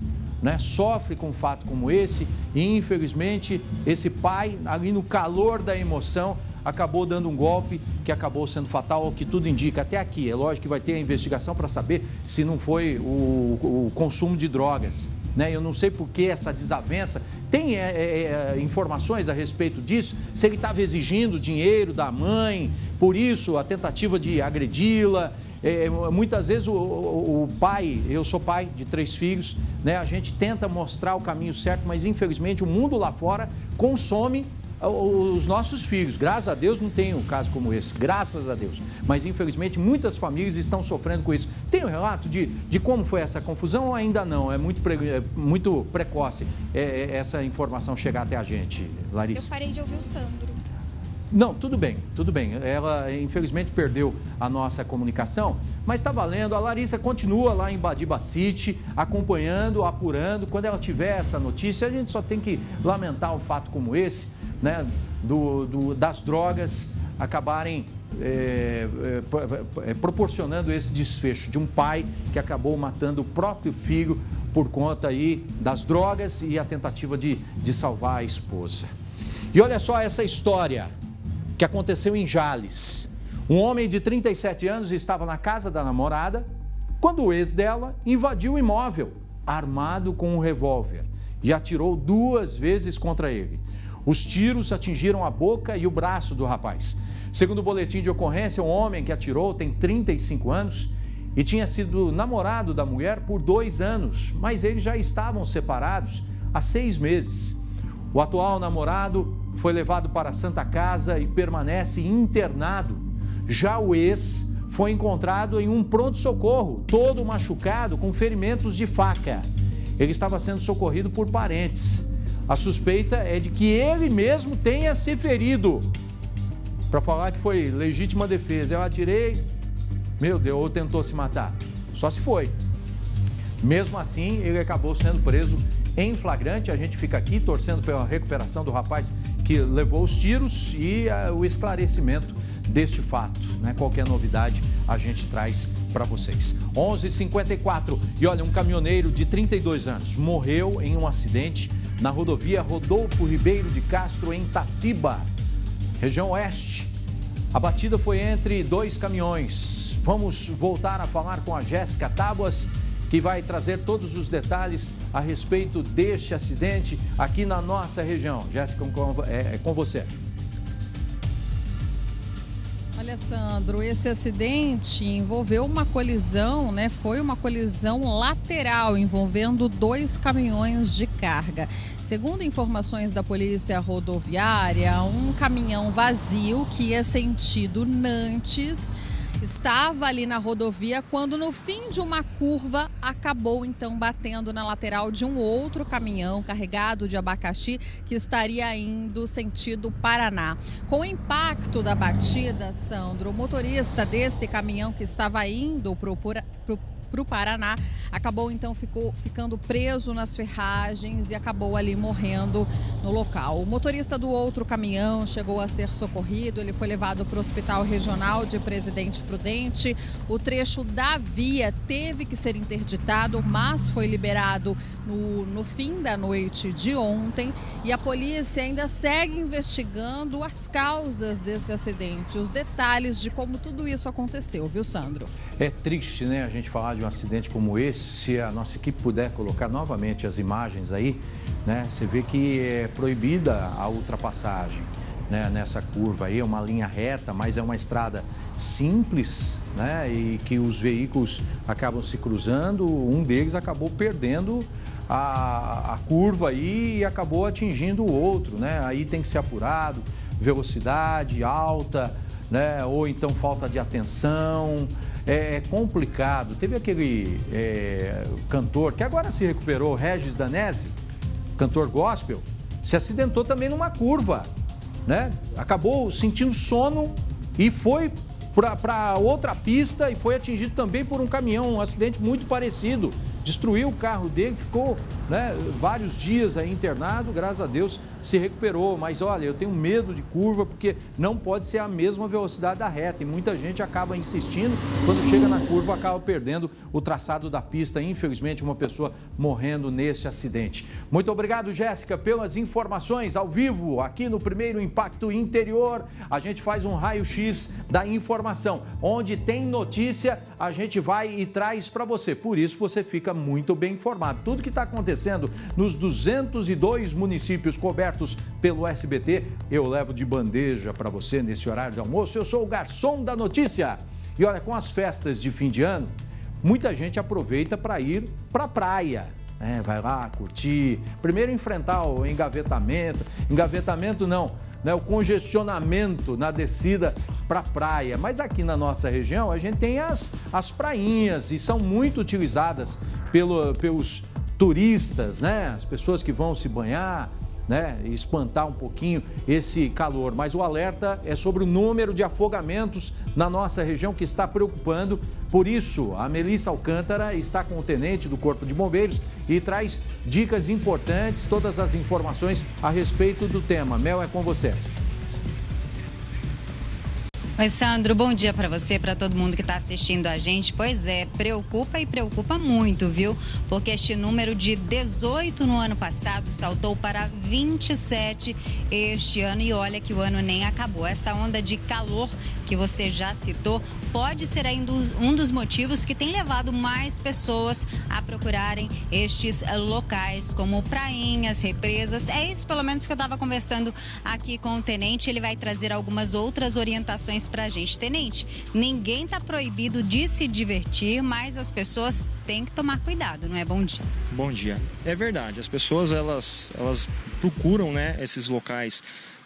né, sofre com um fato como esse e infelizmente esse pai, ali no calor da emoção, acabou dando um golpe que acabou sendo fatal, o que tudo indica até aqui. É lógico que vai ter a investigação para saber se não foi o, o consumo de drogas. Né? Eu não sei por que essa desavença. Tem é, é, é informações a respeito disso? Se ele estava exigindo dinheiro da mãe, por isso a tentativa de agredi-la, é, muitas vezes o, o, o, pai, eu sou pai de três filhos, né? A gente tenta mostrar o caminho certo, mas infelizmente o mundo lá fora consome os nossos filhos. Graças a Deus não tem um caso como esse, graças a Deus. Mas infelizmente muitas famílias estão sofrendo com isso. Tem um relato de, de como foi essa confusão ou ainda não? É muito, pre, é muito precoce é, é, essa informação chegar até a gente, Larissa. Eu parei de ouvir o Sandro. Não, tudo bem, tudo bem. Ela infelizmente perdeu a nossa comunicação, mas está valendo. A Larissa continua lá em Badiba City, acompanhando, apurando. Quando ela tiver essa notícia, a gente só tem que lamentar um fato como esse, né? Do, do das drogas acabarem é, é, proporcionando esse desfecho de um pai que acabou matando o próprio filho por conta aí das drogas e a tentativa de, de salvar a esposa. E olha só essa história que aconteceu em Jales. Um homem de 37 anos estava na casa da namorada quando o ex dela invadiu o imóvel, armado com um revólver, e atirou duas vezes contra ele. Os tiros atingiram a boca e o braço do rapaz. Segundo o boletim de ocorrência, o homem que atirou tem 35 anos e tinha sido namorado da mulher por dois anos, mas eles já estavam separados há seis meses. O atual namorado foi levado para a Santa Casa e permanece internado. Já o ex foi encontrado em um pronto-socorro, todo machucado, com ferimentos de faca. Ele estava sendo socorrido por parentes. A suspeita é de que ele mesmo tenha se ferido. Para falar que foi legítima defesa, eu atirei, meu Deus, ou tentou se matar. Só se foi. Mesmo assim, ele acabou sendo preso em flagrante. A gente fica aqui torcendo pela recuperação do rapaz que levou os tiros e uh, o esclarecimento deste fato. Né? Qualquer novidade a gente traz para vocês. 11:54 e olha, um caminhoneiro de 32 anos morreu em um acidente na rodovia Rodolfo Ribeiro de Castro, em Taciba, região oeste. A batida foi entre dois caminhões. Vamos voltar a falar com a Jéssica Tábuas que vai trazer todos os detalhes a respeito deste acidente aqui na nossa região. Jéssica, é, é com você. Olha, Sandro, esse acidente envolveu uma colisão, né? Foi uma colisão lateral envolvendo dois caminhões de carga. Segundo informações da Polícia Rodoviária, um caminhão vazio que ia sentido Nantes estava ali na rodovia quando no fim de uma curva acabou então batendo na lateral de um outro caminhão carregado de abacaxi que estaria indo sentido Paraná. Com o impacto da batida, Sandro, o motorista desse caminhão que estava indo para o para o Paraná. Acabou então ficou ficando preso nas ferragens e acabou ali morrendo no local. O motorista do outro caminhão chegou a ser socorrido, ele foi levado para o Hospital Regional de Presidente Prudente. O trecho da via teve que ser interditado, mas foi liberado no, no fim da noite de ontem e a polícia ainda segue investigando as causas desse acidente, os detalhes de como tudo isso aconteceu, viu, Sandro? É triste, né, a gente falar de um acidente como esse. Se a nossa equipe puder colocar novamente as imagens aí, né, você vê que é proibida a ultrapassagem. né, nessa curva aí, é uma linha reta, mas é uma estrada simples, né? E que os veículos acabam se cruzando, um deles acabou perdendo a, a curva aí e acabou atingindo o outro, né? Aí tem que ser apurado, velocidade alta, né? Ou então falta de atenção. É, complicado. Teve aquele é, cantor que agora se recuperou, Regis Danese, cantor gospel, se acidentou também numa curva, né? Acabou sentindo sono e foi para outra pista e foi atingido também por um caminhão, um acidente muito parecido destruiu o carro dele, ficou né, vários dias aí internado, graças a Deus se recuperou. Mas olha, eu tenho medo de curva porque não pode ser a mesma velocidade da reta e muita gente acaba insistindo, quando chega na curva acaba perdendo o traçado da pista. Infelizmente, uma pessoa morrendo nesse acidente. Muito obrigado, Jéssica, pelas informações ao vivo aqui no primeiro Impacto Interior. A gente faz um raio-x da informação. Onde tem notícia, a gente vai e traz para você. Por isso, você fica muito bem informado. Tudo que está acontecendo nos 202 municípios cobertos pelo SBT, eu levo de bandeja para você nesse horário de almoço. Eu sou o garçom da notícia. E olha, com as festas de fim de ano, muita gente aproveita para ir para a praia. É, vai lá curtir. Primeiro enfrentar o engavetamento. Engavetamento não né, o congestionamento na descida para a praia. Mas aqui na nossa região a gente tem as, as prainhas e são muito utilizadas pelo, pelos turistas, né? As pessoas que vão se banhar, né, espantar um pouquinho esse calor. Mas o alerta é sobre o número de afogamentos na nossa região que está preocupando. Por isso, a Melissa Alcântara está com o tenente do Corpo de Bombeiros e traz dicas importantes, todas as informações a respeito do tema. Mel, é com você. Oi, Sandro, bom dia para você, para todo mundo que está assistindo a gente. Pois é, preocupa e preocupa muito, viu? Porque este número de 18 no ano passado saltou para 27 este ano e olha que o ano nem acabou. Essa onda de calor que você já citou pode ser ainda um dos motivos que tem levado mais pessoas a procurarem estes locais, como prainhas, represas. É isso, pelo menos, que eu estava conversando aqui com o tenente. Ele vai trazer algumas outras orientações para a gente. Tenente, ninguém está proibido de se divertir, mas as pessoas têm que tomar cuidado, não é? Bom dia. Bom dia. É verdade, as pessoas elas, elas procuram né, esses locais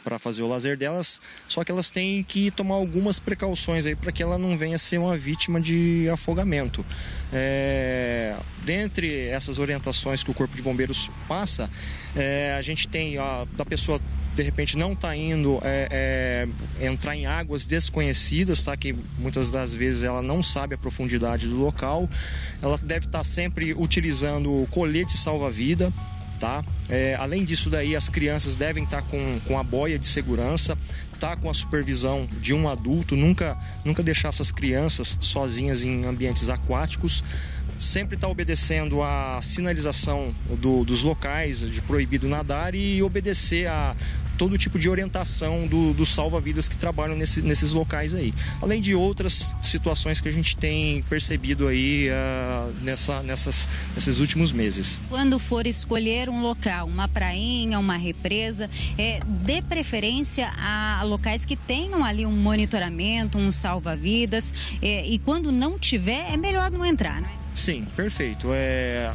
para fazer o lazer delas, só que elas têm que tomar algumas precauções aí para que ela não venha ser uma vítima de afogamento. É, dentre essas orientações que o Corpo de Bombeiros passa, é, a gente tem a, da pessoa de repente não está indo é, é, entrar em águas desconhecidas, tá? Que muitas das vezes ela não sabe a profundidade do local. Ela deve estar tá sempre utilizando o colete salva-vida. Tá? É, além disso daí, as crianças devem estar tá com, com a boia de segurança, tá com a supervisão de um adulto, nunca, nunca deixar essas crianças sozinhas em ambientes aquáticos sempre está obedecendo a sinalização do, dos locais de proibido nadar e obedecer a todo tipo de orientação dos do salva-vidas que trabalham nesse, nesses locais aí. Além de outras situações que a gente tem percebido aí uh, nessa, nessas, nesses últimos meses. Quando for escolher um local, uma prainha, uma represa, é, dê preferência a locais que tenham ali um monitoramento, um salva-vidas. É, e quando não tiver, é melhor não entrar, não é? Sim, perfeito. É,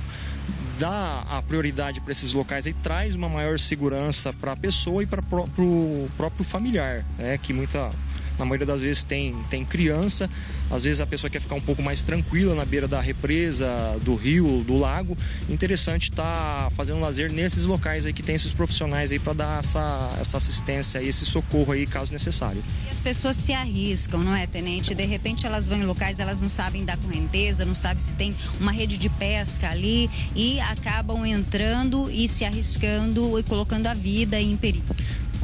dá a prioridade para esses locais aí traz uma maior segurança para a pessoa e para o próprio familiar, né? Que muita na maioria das vezes tem, tem criança, às vezes a pessoa quer ficar um pouco mais tranquila na beira da represa, do rio, do lago. Interessante estar tá fazendo lazer nesses locais aí que tem esses profissionais aí para dar essa, essa assistência e esse socorro aí caso necessário. E as pessoas se arriscam, não é, tenente? De repente elas vão em locais, elas não sabem da correnteza, não sabem se tem uma rede de pesca ali e acabam entrando e se arriscando e colocando a vida em perigo.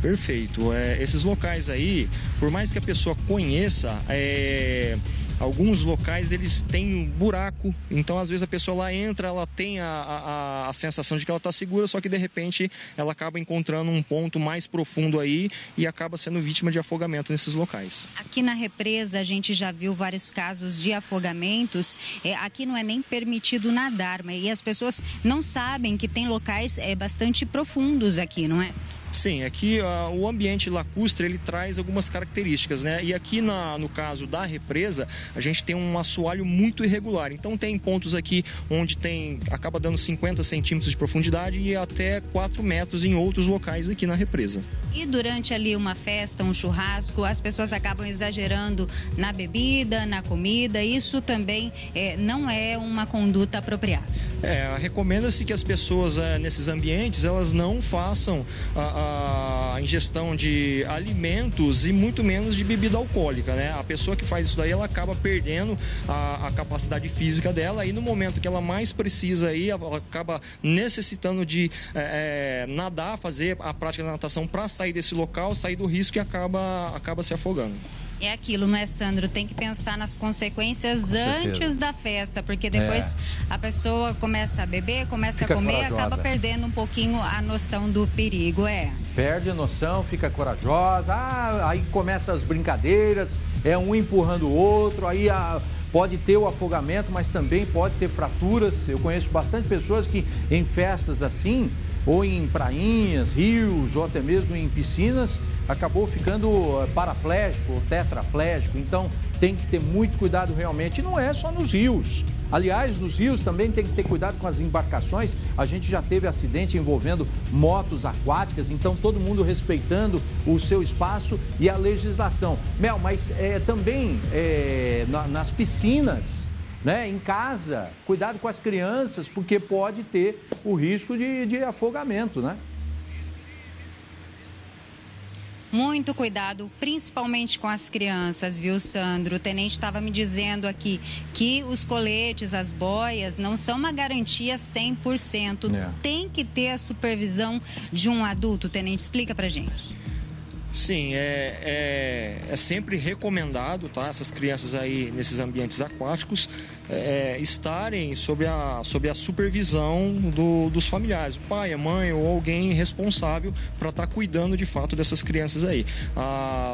Perfeito. É, esses locais aí, por mais que a pessoa conheça, é, alguns locais eles têm buraco, então às vezes a pessoa lá entra, ela tem a, a, a sensação de que ela está segura, só que de repente ela acaba encontrando um ponto mais profundo aí e acaba sendo vítima de afogamento nesses locais. Aqui na represa a gente já viu vários casos de afogamentos. É, aqui não é nem permitido nadar, mas e as pessoas não sabem que tem locais é, bastante profundos aqui, não é? Sim, aqui uh, o ambiente lacustre ele traz algumas características, né? E aqui na, no caso da represa, a gente tem um assoalho muito irregular. Então tem pontos aqui onde tem acaba dando 50 centímetros de profundidade e até 4 metros em outros locais aqui na represa. E durante ali uma festa, um churrasco, as pessoas acabam exagerando na bebida, na comida. Isso também é, não é uma conduta apropriada. É, recomenda-se que as pessoas é, nesses ambientes elas não façam a, ingestão de alimentos e muito menos de bebida alcoólica, né? A pessoa que faz isso daí ela acaba perdendo a, a capacidade física dela e no momento que ela mais precisa aí ela acaba necessitando de é, é nadar, fazer a prática da natação para sair desse local, sair do risco e acaba acaba se afogando. É aquilo, não é, Sandro? Tem que pensar nas consequências antes da festa, porque depois é. a pessoa começa a beber, começa fica a comer e acaba perdendo um pouquinho a noção do perigo, é. Perde a noção, fica corajosa, ah, aí começam as brincadeiras, é um empurrando o outro, aí a pode ter o afogamento, mas também pode ter fraturas. Eu conheço bastante pessoas que em festas assim ou em prainhas, rios, ou até mesmo em piscinas, acabou ficando eh, paraplégico ou tetraplégico. Então tem que ter muito cuidado realmente. E não é só nos rios. Aliás, nos rios também tem que ter cuidado com as embarcações. A gente já teve acidente envolvendo motos aquáticas, então todo mundo respeitando o seu espaço e a legislação. Mel, mas é, também é, na, nas piscinas né, em casa, cuidado com as crianças, porque pode ter o risco de, de afogamento, né? Muito cuidado, principalmente com as crianças, viu, Sandro? O tenente estava me dizendo aqui que os coletes, as boias, não são uma garantia 100%. É. Tem que ter a supervisão de um adulto. Tenente, explica pra gente. Sim, é, é, é, sempre recomendado, tá? Essas crianças aí nesses ambientes aquáticos é, estarem sob a, sob a supervisão do, dos familiares, o pai, a mãe ou alguém responsável para estar tá cuidando de fato dessas crianças aí.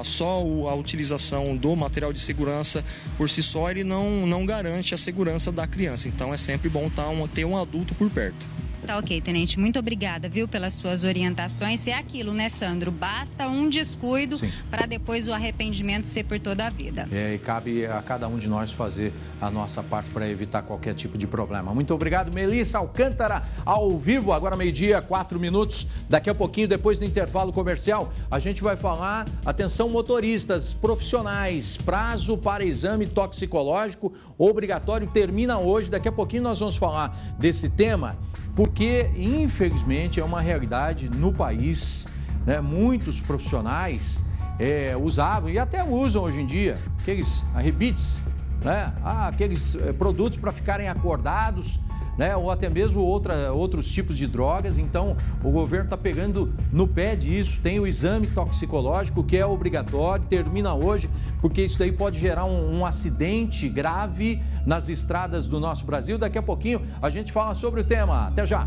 Só a utilização do material de segurança por si só ele não, não garante a segurança da criança. Então é sempre bom tá um, ter um adulto por perto. Tá ok, tenente. Muito obrigada, viu, pelas suas orientações. É aquilo, né, Sandro? Basta um descuido para depois o arrependimento ser por toda a vida. É, e cabe a cada um de nós fazer a nossa parte para evitar qualquer tipo de problema. Muito obrigado, Melissa Alcântara, ao vivo, agora meio-dia, quatro minutos. Daqui a pouquinho, depois do intervalo comercial, a gente vai falar, atenção motoristas profissionais, prazo para exame toxicológico obrigatório termina hoje. Daqui a pouquinho nós vamos falar desse tema porque infelizmente é uma realidade no país. Né? Muitos profissionais é, usavam e até usam hoje em dia aqueles arrebites, né? ah, aqueles é, produtos para ficarem acordados né? ou até mesmo outra, outros tipos de drogas. Então, o governo está pegando no pé disso. Tem o exame toxicológico, que é obrigatório, termina hoje, porque isso daí pode gerar um, um acidente grave nas estradas do nosso Brasil. Daqui a pouquinho a gente fala sobre o tema. Até já!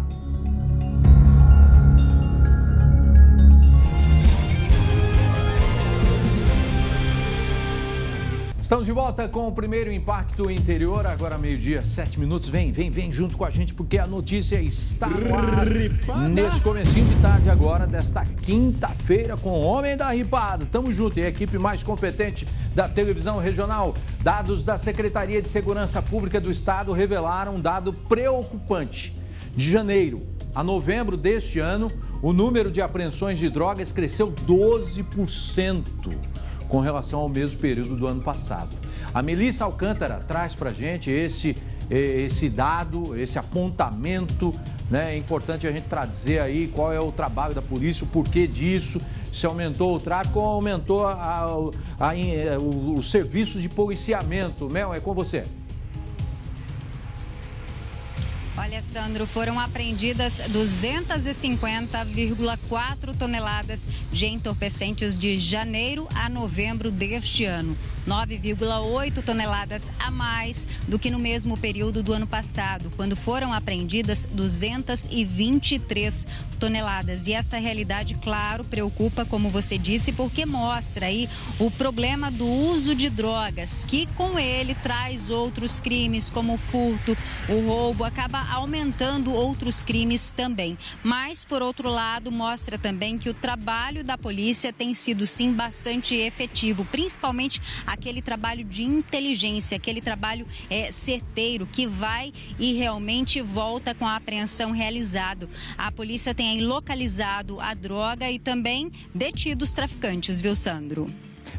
Estamos de volta com o primeiro impacto interior, agora meio-dia, sete minutos. Vem, vem, vem junto com a gente, porque a notícia está no ar. Ripada. Nesse comecinho de tarde agora, desta quinta-feira, com o Homem da Ripada. Tamo junto, e a equipe mais competente da televisão regional. Dados da Secretaria de Segurança Pública do Estado revelaram um dado preocupante. De janeiro a novembro deste ano, o número de apreensões de drogas cresceu 12% com relação ao mesmo período do ano passado. A Melissa Alcântara traz para gente esse, esse dado, esse apontamento. Né? É importante a gente trazer aí qual é o trabalho da polícia, o porquê disso, se aumentou o tráfico ou aumentou a, a, a, o, o serviço de policiamento. Mel, é com você. Olha, Sandro, foram apreendidas 250,4 toneladas de entorpecentes de janeiro a novembro deste ano. 9,8 toneladas a mais do que no mesmo período do ano passado, quando foram apreendidas 223 toneladas. E essa realidade, claro, preocupa, como você disse, porque mostra aí o problema do uso de drogas, que com ele traz outros crimes, como o furto, o roubo, acaba aumentando outros crimes também. Mas, por outro lado, mostra também que o trabalho da polícia tem sido, sim, bastante efetivo, principalmente aquele trabalho de inteligência, aquele trabalho é, certeiro que vai e realmente volta com a apreensão realizado. A polícia tem aí localizado a droga e também detido os traficantes, viu, Sandro?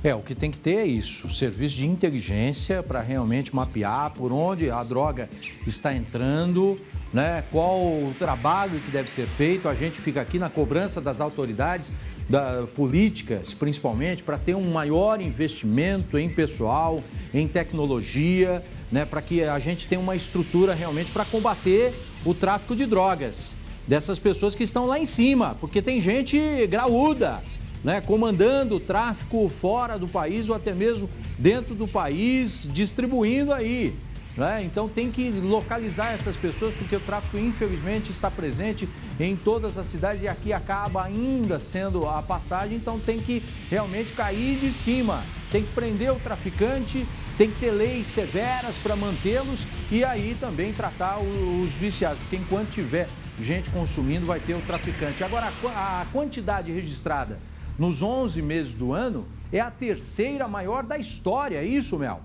É, o que tem que ter é isso, serviço de inteligência para realmente mapear por onde a droga está entrando, né? qual o trabalho que deve ser feito. A gente fica aqui na cobrança das autoridades da, políticas, principalmente, para ter um maior investimento em pessoal, em tecnologia, né? para que a gente tenha uma estrutura realmente para combater o tráfico de drogas dessas pessoas que estão lá em cima, porque tem gente graúda né, comandando o tráfico fora do país ou até mesmo dentro do país, distribuindo aí. Né? Então tem que localizar essas pessoas, porque o tráfico, infelizmente, está presente em todas as cidades e aqui acaba ainda sendo a passagem, então tem que realmente cair de cima. Tem que prender o traficante, tem que ter leis severas para mantê-los e aí também tratar os viciados, porque enquanto tiver gente consumindo, vai ter o traficante. Agora, a quantidade registrada nos 11 meses do ano é a terceira maior da história, é isso, Mel?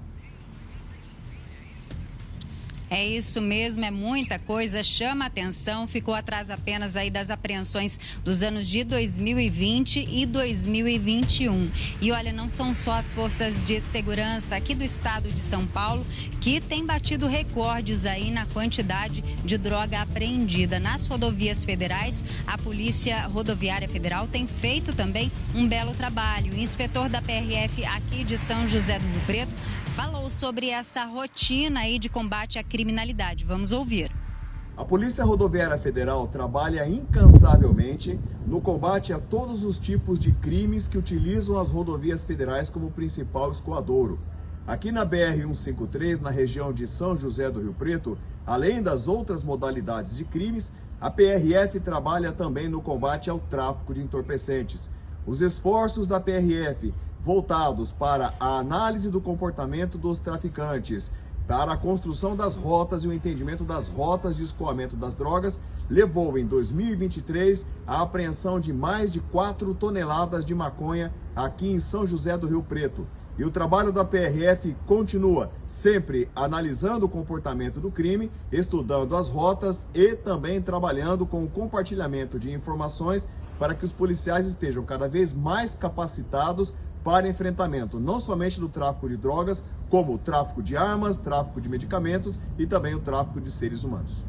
É isso mesmo, é muita coisa, chama atenção, ficou atrás apenas aí das apreensões dos anos de 2020 e 2021. E olha, não são só as forças de segurança aqui do estado de São Paulo que têm batido recordes aí na quantidade de droga apreendida. Nas rodovias federais, a Polícia Rodoviária Federal tem feito também um belo trabalho. O inspetor da PRF aqui de São José do Rio Preto falou sobre essa rotina aí de combate à criminalidade. Vamos ouvir. A Polícia Rodoviária Federal trabalha incansavelmente no combate a todos os tipos de crimes que utilizam as rodovias federais como principal escoadouro. Aqui na BR-153, na região de São José do Rio Preto, além das outras modalidades de crimes, a PRF trabalha também no combate ao tráfico de entorpecentes. Os esforços da PRF voltados para a análise do comportamento dos traficantes, para a construção das rotas e o entendimento das rotas de escoamento das drogas, levou em 2023 a apreensão de mais de 4 toneladas de maconha aqui em São José do Rio Preto. E o trabalho da PRF continua, sempre analisando o comportamento do crime, estudando as rotas e também trabalhando com o compartilhamento de informações para que os policiais estejam cada vez mais capacitados para enfrentamento não somente do tráfico de drogas, como o tráfico de armas, tráfico de medicamentos e também o tráfico de seres humanos.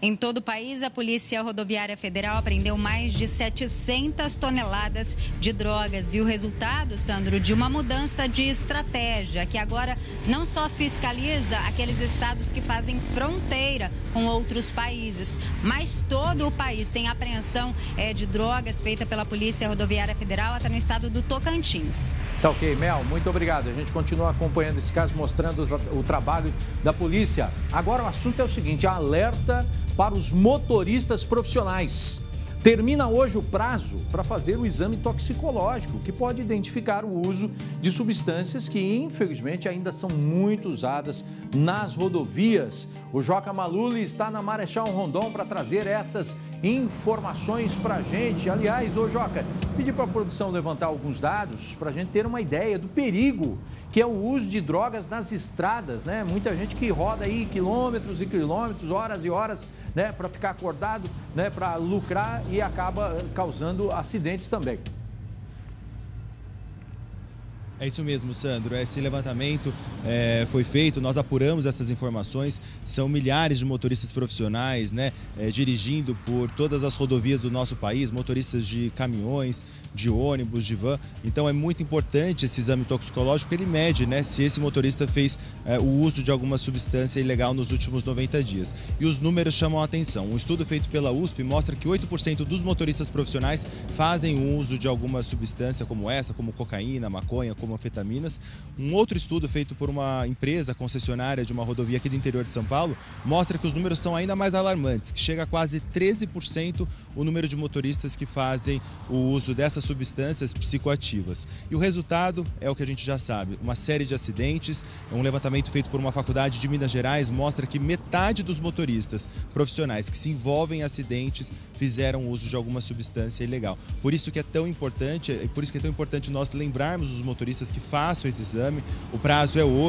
Em todo o país, a Polícia Rodoviária Federal apreendeu mais de 700 toneladas de drogas. Viu o resultado, Sandro, de uma mudança de estratégia, que agora não só fiscaliza aqueles estados que fazem fronteira com outros países, mas todo o país tem apreensão é, de drogas feita pela Polícia Rodoviária Federal até no estado do Tocantins. Tá ok, Mel, muito obrigado. A gente continua acompanhando esse caso, mostrando o trabalho da polícia. Agora o assunto é o seguinte: alerta para os motoristas profissionais. Termina hoje o prazo para fazer o exame toxicológico, que pode identificar o uso de substâncias que, infelizmente, ainda são muito usadas nas rodovias. O Joca Maluli está na Marechal Rondon para trazer essas informações para a gente. Aliás, ô Joca, pedi para a produção levantar alguns dados para a gente ter uma ideia do perigo que é o uso de drogas nas estradas, né? Muita gente que roda aí quilômetros e quilômetros, horas e horas, né, para ficar acordado, né, para lucrar e acaba causando acidentes também. É isso mesmo, Sandro. Esse levantamento é, foi feito, nós apuramos essas informações. São milhares de motoristas profissionais, né, é, dirigindo por todas as rodovias do nosso país, motoristas de caminhões, de ônibus, de van. Então é muito importante esse exame toxicológico. Ele mede, né, se esse motorista fez é, o uso de alguma substância ilegal nos últimos 90 dias. E os números chamam a atenção. Um estudo feito pela USP mostra que 8% dos motoristas profissionais fazem uso de alguma substância como essa, como cocaína, maconha, como anfetaminas. Um outro estudo feito por uma empresa concessionária de uma rodovia aqui do interior de São Paulo mostra que os números são ainda mais alarmantes, que chega a quase 13% o número de motoristas que fazem o uso dessas substâncias psicoativas. E o resultado é o que a gente já sabe, uma série de acidentes. Um levantamento feito por uma faculdade de Minas Gerais mostra que metade dos motoristas profissionais que se envolvem em acidentes fizeram uso de alguma substância ilegal. Por isso que é tão importante, e por isso que é tão importante nós lembrarmos os motoristas que façam esse exame. O prazo é hoje.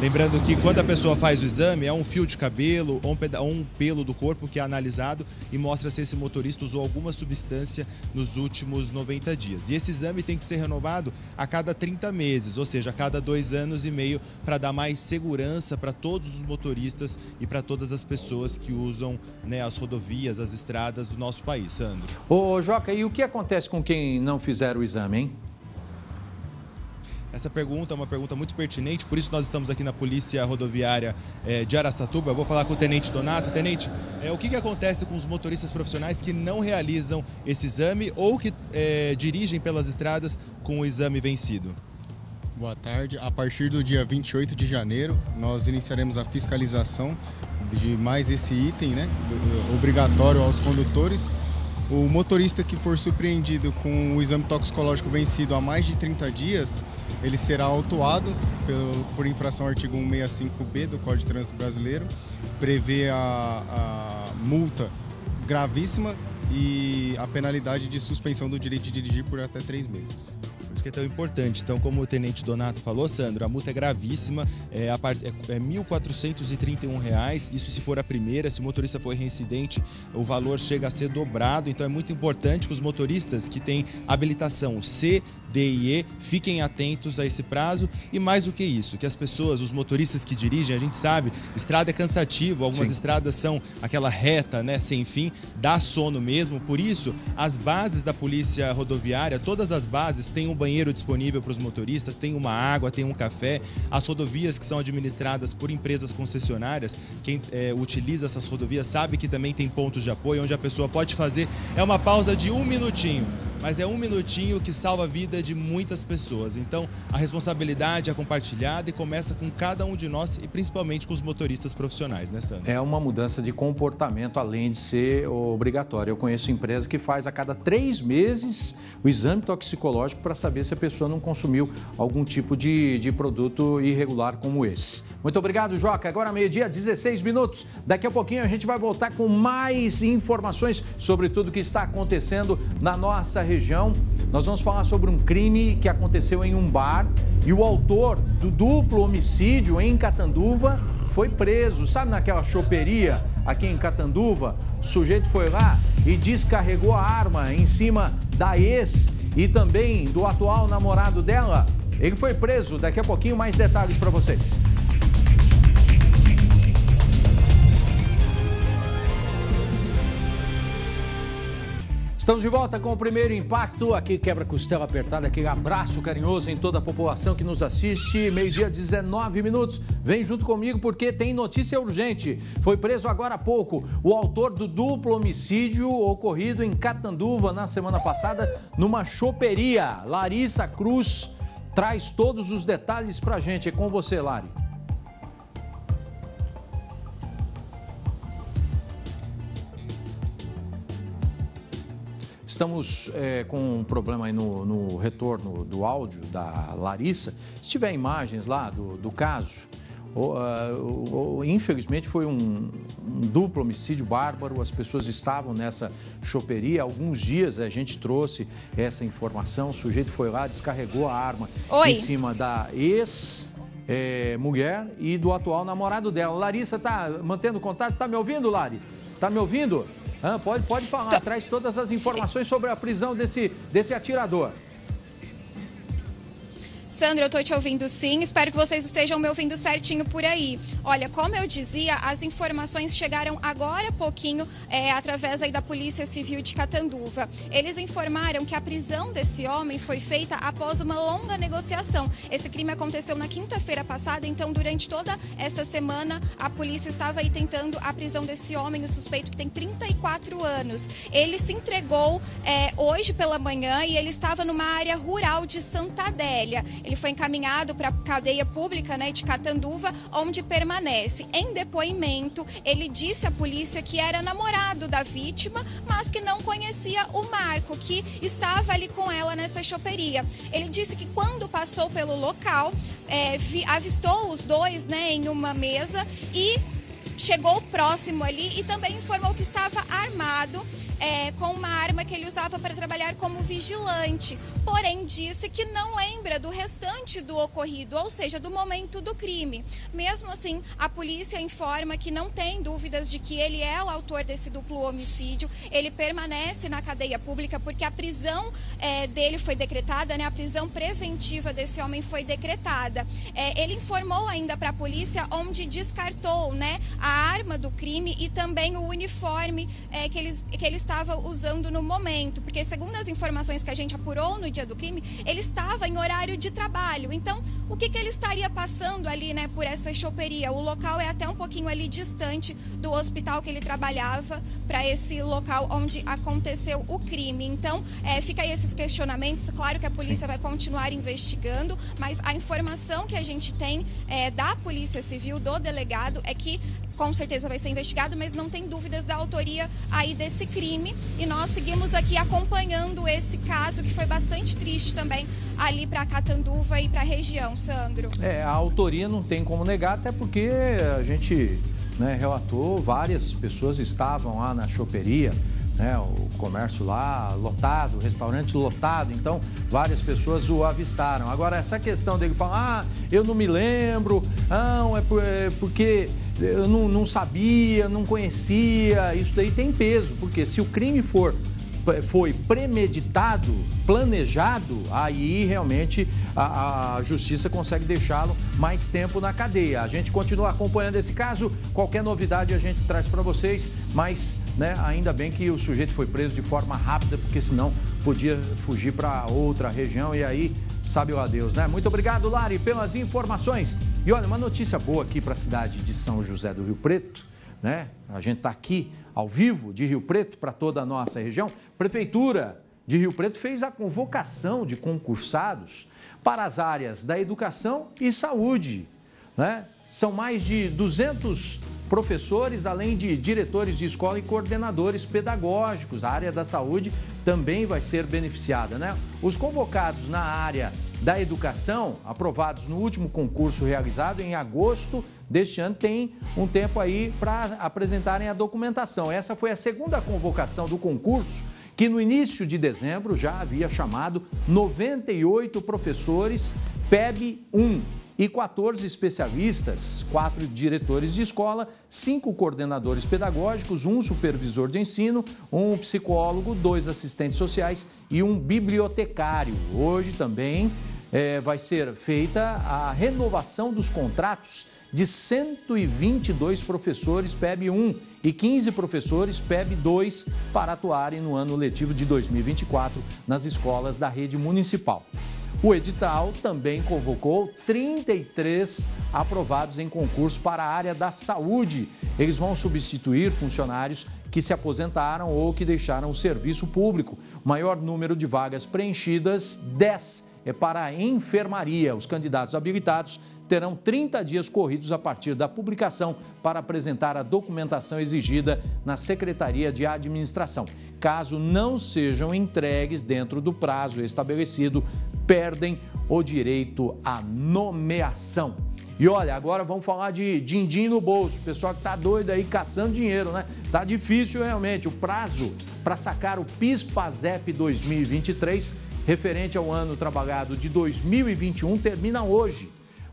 Lembrando que quando a pessoa faz o exame, é um fio de cabelo ou um, pelo do corpo que é analisado e mostra se esse motorista usou alguma substância nos últimos 90 dias. E esse exame tem que ser renovado a cada 30 meses, ou seja, a cada dois anos e meio, para dar mais segurança para todos os motoristas e para todas as pessoas que usam né, as rodovias, as estradas do nosso país. Sandro. Ô, Joca, e o que acontece com quem não fizer o exame, hein? Essa pergunta é uma pergunta muito pertinente, por isso nós estamos aqui na Polícia Rodoviária é, de Aracatuba. Eu vou falar com o Tenente Donato. Tenente, é, o que, que acontece com os motoristas profissionais que não realizam esse exame ou que é, dirigem pelas estradas com o exame vencido? Boa tarde. A partir do dia 28 de janeiro, nós iniciaremos a fiscalização de mais esse item, né, obrigatório aos condutores o motorista que for surpreendido com o exame toxicológico vencido há mais de 30 dias, ele será autuado por infração ao artigo 165B do Código de Trânsito Brasileiro, prevê a, a multa gravíssima e a penalidade de suspensão do direito de dirigir por até três meses isso que é tão importante. Então, como o Tenente Donato falou, Sandro, a multa é gravíssima, é, a part... é, é R$ 1.431, isso se for a primeira, se o motorista for reincidente, o valor chega a ser dobrado, então é muito importante que os motoristas que têm habilitação C, D e E fiquem atentos a esse prazo e mais do que isso, que as pessoas, os motoristas que dirigem, a gente sabe, estrada é cansativo, algumas Sim. estradas são aquela reta, né, sem fim, dá sono mesmo, por isso as bases da polícia rodoviária, todas as bases têm um banheiro disponível para os motoristas, tem uma água, tem um café. As rodovias que são administradas por empresas concessionárias, quem é, utiliza essas rodovias sabe que também tem pontos de apoio onde a pessoa pode fazer. É uma pausa de um minutinho mas é um minutinho que salva a vida de muitas pessoas. Então, a responsabilidade é compartilhada e começa com cada um de nós e principalmente com os motoristas profissionais, né, Sandra? É uma mudança de comportamento, além de ser obrigatório. Eu conheço empresa que faz a cada três meses o exame toxicológico para saber se a pessoa não consumiu algum tipo de, de produto irregular como esse. Muito obrigado, Joca. Agora, meio-dia, 16 minutos. Daqui a pouquinho a gente vai voltar com mais informações sobre tudo que está acontecendo na nossa região. Nós vamos falar sobre um crime que aconteceu em um bar e o autor do duplo homicídio em Catanduva foi preso. Sabe naquela choperia aqui em Catanduva? O sujeito foi lá e descarregou a arma em cima da ex e também do atual namorado dela. Ele foi preso. Daqui a pouquinho mais detalhes para vocês. Estamos de volta com o primeiro impacto. Aqui quebra-costela apertada, aquele abraço carinhoso em toda a população que nos assiste. Meio-dia, 19 minutos. Vem junto comigo porque tem notícia urgente. Foi preso agora há pouco o autor do duplo homicídio ocorrido em Catanduva na semana passada, numa choperia. Larissa Cruz traz todos os detalhes pra gente. É com você, Lari. Estamos é, com um problema aí no, no, retorno do áudio da Larissa. Se tiver imagens lá do, do caso, ou, uh, ou, infelizmente foi um, um, duplo homicídio bárbaro. As pessoas estavam nessa choperia. Alguns dias a gente trouxe essa informação. O sujeito foi lá, descarregou a arma Oi. em cima da ex. É, mulher e do atual namorado dela. Larissa está mantendo contato? Está me ouvindo, Lari? Está me ouvindo? Ah, pode, pode falar, Estou... traz todas as informações sobre a prisão desse, desse atirador. Sandra, eu estou te ouvindo sim. Espero que vocês estejam me ouvindo certinho por aí. Olha, como eu dizia, as informações chegaram agora há pouquinho é, através aí da Polícia Civil de Catanduva. Eles informaram que a prisão desse homem foi feita após uma longa negociação. Esse crime aconteceu na quinta-feira passada, então durante toda essa semana a polícia estava aí tentando a prisão desse homem, o suspeito que tem 34 anos. Ele se entregou é, hoje pela manhã e ele estava numa área rural de Santa Adélia. Ele foi encaminhado para a cadeia pública né, de Catanduva, onde permanece. Em depoimento, ele disse à polícia que era namorado da vítima, mas que não conhecia o Marco, que estava ali com ela nessa choperia. Ele disse que quando passou pelo local, é, vi, avistou os dois né, em uma mesa e chegou próximo ali e também informou que estava armado é, com uma arma que ele usava para trabalhar como vigilante. Porém, disse que não lembra do restante do ocorrido, ou seja, do momento do crime. Mesmo assim, a polícia informa que não tem dúvidas de que ele é o autor desse duplo homicídio. Ele permanece na cadeia pública porque a prisão é, dele foi decretada, né? A prisão preventiva desse homem foi decretada. É, ele informou ainda para a polícia onde descartou, né, a arma do crime e também o uniforme é, que eles que eles estava usando no momento, porque segundo as informações que a gente apurou no dia do crime, ele estava em horário de trabalho. Então, o que, que ele estaria passando ali, né, por essa choperia? O local é até um pouquinho ali distante do hospital que ele trabalhava para esse local onde aconteceu o crime. Então, é, fica aí esses questionamentos. Claro que a polícia vai continuar investigando, mas a informação que a gente tem é, da Polícia Civil, do delegado, é que com certeza vai ser investigado, mas não tem dúvidas da autoria aí desse crime. E nós seguimos aqui acompanhando esse caso, que foi bastante triste também, ali para Catanduva e para a região, Sandro. É, a autoria não tem como negar, até porque a gente né, relatou, várias pessoas estavam lá na choperia, né, o comércio lá lotado, restaurante lotado, então várias pessoas o avistaram. Agora, essa questão dele falar, ah, eu não me lembro, não, é, é porque eu não, não sabia, não conhecia, isso daí tem peso, porque se o crime for foi premeditado, planejado, aí realmente a, a justiça consegue deixá-lo mais tempo na cadeia. A gente continua acompanhando esse caso, qualquer novidade a gente traz para vocês, mas né, ainda bem que o sujeito foi preso de forma rápida, porque senão podia fugir para outra região. E aí sabe o adeus, né? Muito obrigado, Lari, pelas informações. E olha, uma notícia boa aqui para a cidade de São José do Rio Preto, né? A gente está aqui ao vivo de Rio Preto para toda a nossa região. Prefeitura de Rio Preto fez a convocação de concursados para as áreas da educação e saúde, né? São mais de 200 professores, além de diretores de escola e coordenadores pedagógicos. A área da saúde também vai ser beneficiada, né? Os convocados na área da educação, aprovados no último concurso realizado em agosto deste ano, têm um tempo aí para apresentarem a documentação. Essa foi a segunda convocação do concurso, que no início de dezembro já havia chamado 98 professores PEB 1 e 14 especialistas, quatro diretores de escola, cinco coordenadores pedagógicos, um supervisor de ensino, um psicólogo, dois assistentes sociais e um bibliotecário. Hoje também é, vai ser feita a renovação dos contratos de 122 professores PEB 1 e 15 professores PEB 2 para atuarem no ano letivo de 2024 nas escolas da rede municipal. O edital também convocou 33 aprovados em concurso para a área da saúde. Eles vão substituir funcionários que se aposentaram ou que deixaram o serviço público. O maior número de vagas preenchidas, 10, é para a enfermaria. Os candidatos habilitados terão 30 dias corridos a partir da publicação para apresentar a documentação exigida na Secretaria de Administração. Caso não sejam entregues dentro do prazo estabelecido, perdem o direito à nomeação. E olha, agora vamos falar de din-din no bolso. Pessoal que tá doido aí caçando dinheiro, né? Tá difícil realmente. O prazo para sacar o PIS/PASEP 2023, referente ao ano trabalhado de 2021, termina hoje.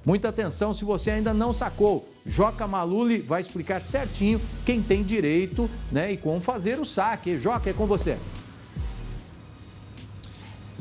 Muita atenção se você ainda não sacou. Joca Maluli vai explicar certinho quem tem direito né, e como fazer o saque. Joca, é com você.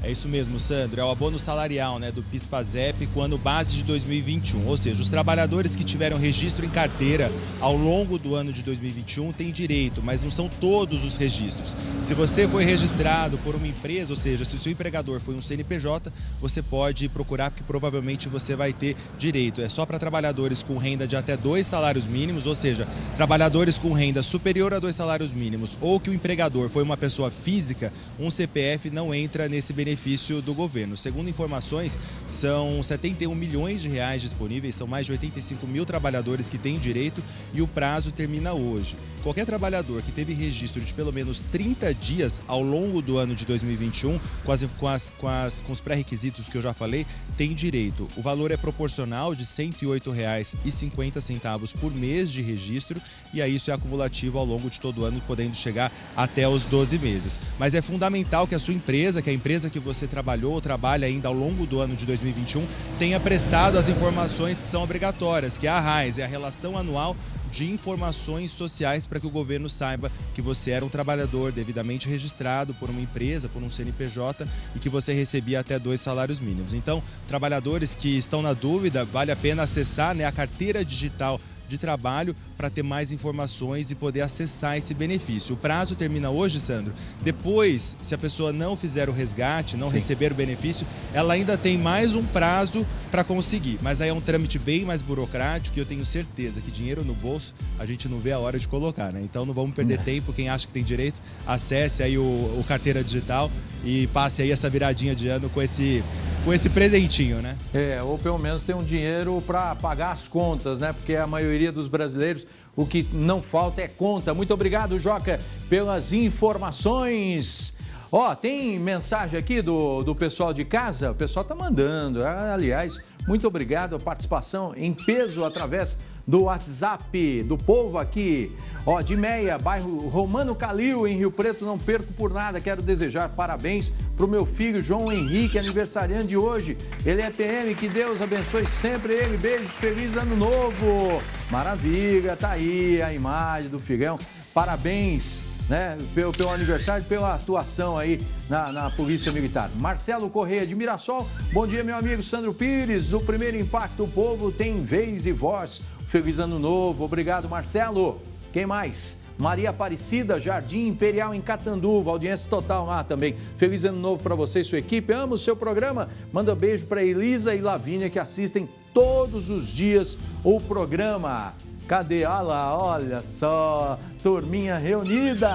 É isso mesmo, Sandro. É o abono salarial né, do PIS/PASEP com ano base de 2021. Ou seja, os trabalhadores que tiveram registro em carteira ao longo do ano de 2021 têm direito, mas não são todos os registros. Se você foi registrado por uma empresa, ou seja, se o seu empregador foi um CNPJ, você pode procurar porque provavelmente você vai ter direito. É só para trabalhadores com renda de até dois salários mínimos, ou seja, trabalhadores com renda superior a dois salários mínimos ou que o empregador foi uma pessoa física, um CPF não entra nesse benefício benefício do governo. Segundo informações, são 71 milhões de reais disponíveis, são mais de 85 mil trabalhadores que têm direito e o prazo termina hoje. Qualquer trabalhador que teve registro de pelo menos 30 dias ao longo do ano de 2021, com, as, com, as, com, as, com os pré-requisitos que eu já falei, tem direito. O valor é proporcional de R$ 108,50 por mês de registro e aí isso é acumulativo ao longo de todo o ano, podendo chegar até os 12 meses. Mas é fundamental que a sua empresa, que a empresa que você trabalhou ou trabalha ainda ao longo do ano de 2021, tenha prestado as informações que são obrigatórias, que é a RAIS, é a relação anual de informações sociais para que o governo saiba que você era um trabalhador devidamente registrado por uma empresa, por um CNPJ e que você recebia até dois salários mínimos. Então, trabalhadores que estão na dúvida, vale a pena acessar né, a carteira digital de trabalho para ter mais informações e poder acessar esse benefício. O prazo termina hoje, Sandro. Depois, se a pessoa não fizer o resgate, não Sim. receber o benefício, ela ainda tem mais um prazo para conseguir. Mas aí é um trâmite bem mais burocrático e eu tenho certeza que dinheiro no bolso a gente não vê a hora de colocar, né? Então não vamos perder tempo. Quem acha que tem direito, acesse aí o, o carteira digital e passe aí essa viradinha de ano com esse com esse presentinho, né? É, ou pelo menos tem um dinheiro para pagar as contas, né? Porque a maioria dos brasileiros o que não falta é conta. Muito obrigado, Joca, pelas informações. Ó, oh, tem mensagem aqui do, do pessoal de casa? O pessoal tá mandando. Aliás, muito obrigado a participação em peso através do WhatsApp do povo aqui. Ó, de Meia, bairro Romano Calil, em Rio Preto, não perco por nada. Quero desejar parabéns para o meu filho João Henrique, aniversariante de hoje. Ele é PM, que Deus abençoe sempre ele. Beijos, feliz ano novo. Maravilha, tá aí a imagem do filhão. Parabéns né, pelo, pelo aniversário, pela atuação aí na, na Polícia Militar. Marcelo Correia de Mirassol, bom dia, meu amigo Sandro Pires. O primeiro impacto, o povo tem vez e voz. Feliz ano novo, obrigado, Marcelo. Quem mais? Maria Aparecida, Jardim Imperial em Catanduva, audiência total lá também. Feliz ano novo para você e sua equipe. Amo o seu programa. Manda beijo para Elisa e Lavínia que assistem todos os dias o programa. Cadê? Olha lá, olha só, turminha reunida.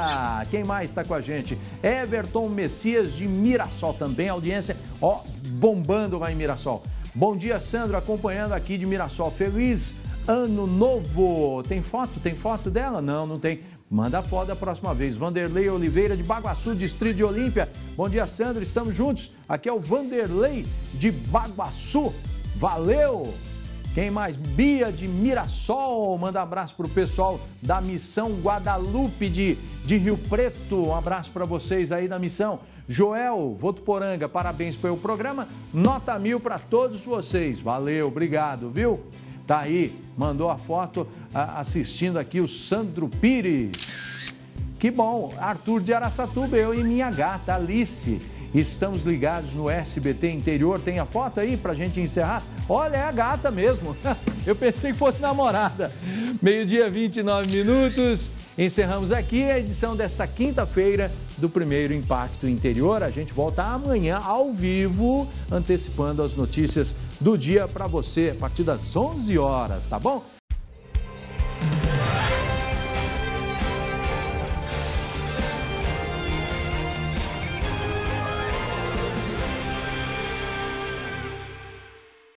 Quem mais está com a gente? Everton Messias de Mirassol também, audiência, ó, bombando lá em Mirassol. Bom dia, Sandro, acompanhando aqui de Mirassol. Feliz ano novo. Tem foto? Tem foto dela? Não, não tem. Manda a foto da próxima vez. Vanderlei Oliveira de Baguaçu, Distrito de Olímpia. Bom dia, Sandro. Estamos juntos. Aqui é o Vanderlei de Baguaçu. Valeu! Quem mais? Bia de Mirassol, manda abraço para o pessoal da Missão Guadalupe de, de Rio Preto. Um abraço para vocês aí da missão. Joel Votuporanga, parabéns pelo programa. Nota mil para todos vocês. Valeu, obrigado, viu? Tá aí, mandou a foto assistindo aqui o Sandro Pires. Que bom, Arthur de Araçatuba, eu e minha gata Alice. Estamos ligados no SBT Interior. Tem a foto aí para a gente encerrar? Olha, é a gata mesmo. Eu pensei que fosse namorada. Meio-dia, 29 minutos. Encerramos aqui a edição desta quinta-feira do primeiro Impacto Interior. A gente volta amanhã ao vivo, antecipando as notícias do dia para você a partir das 11 horas, tá bom?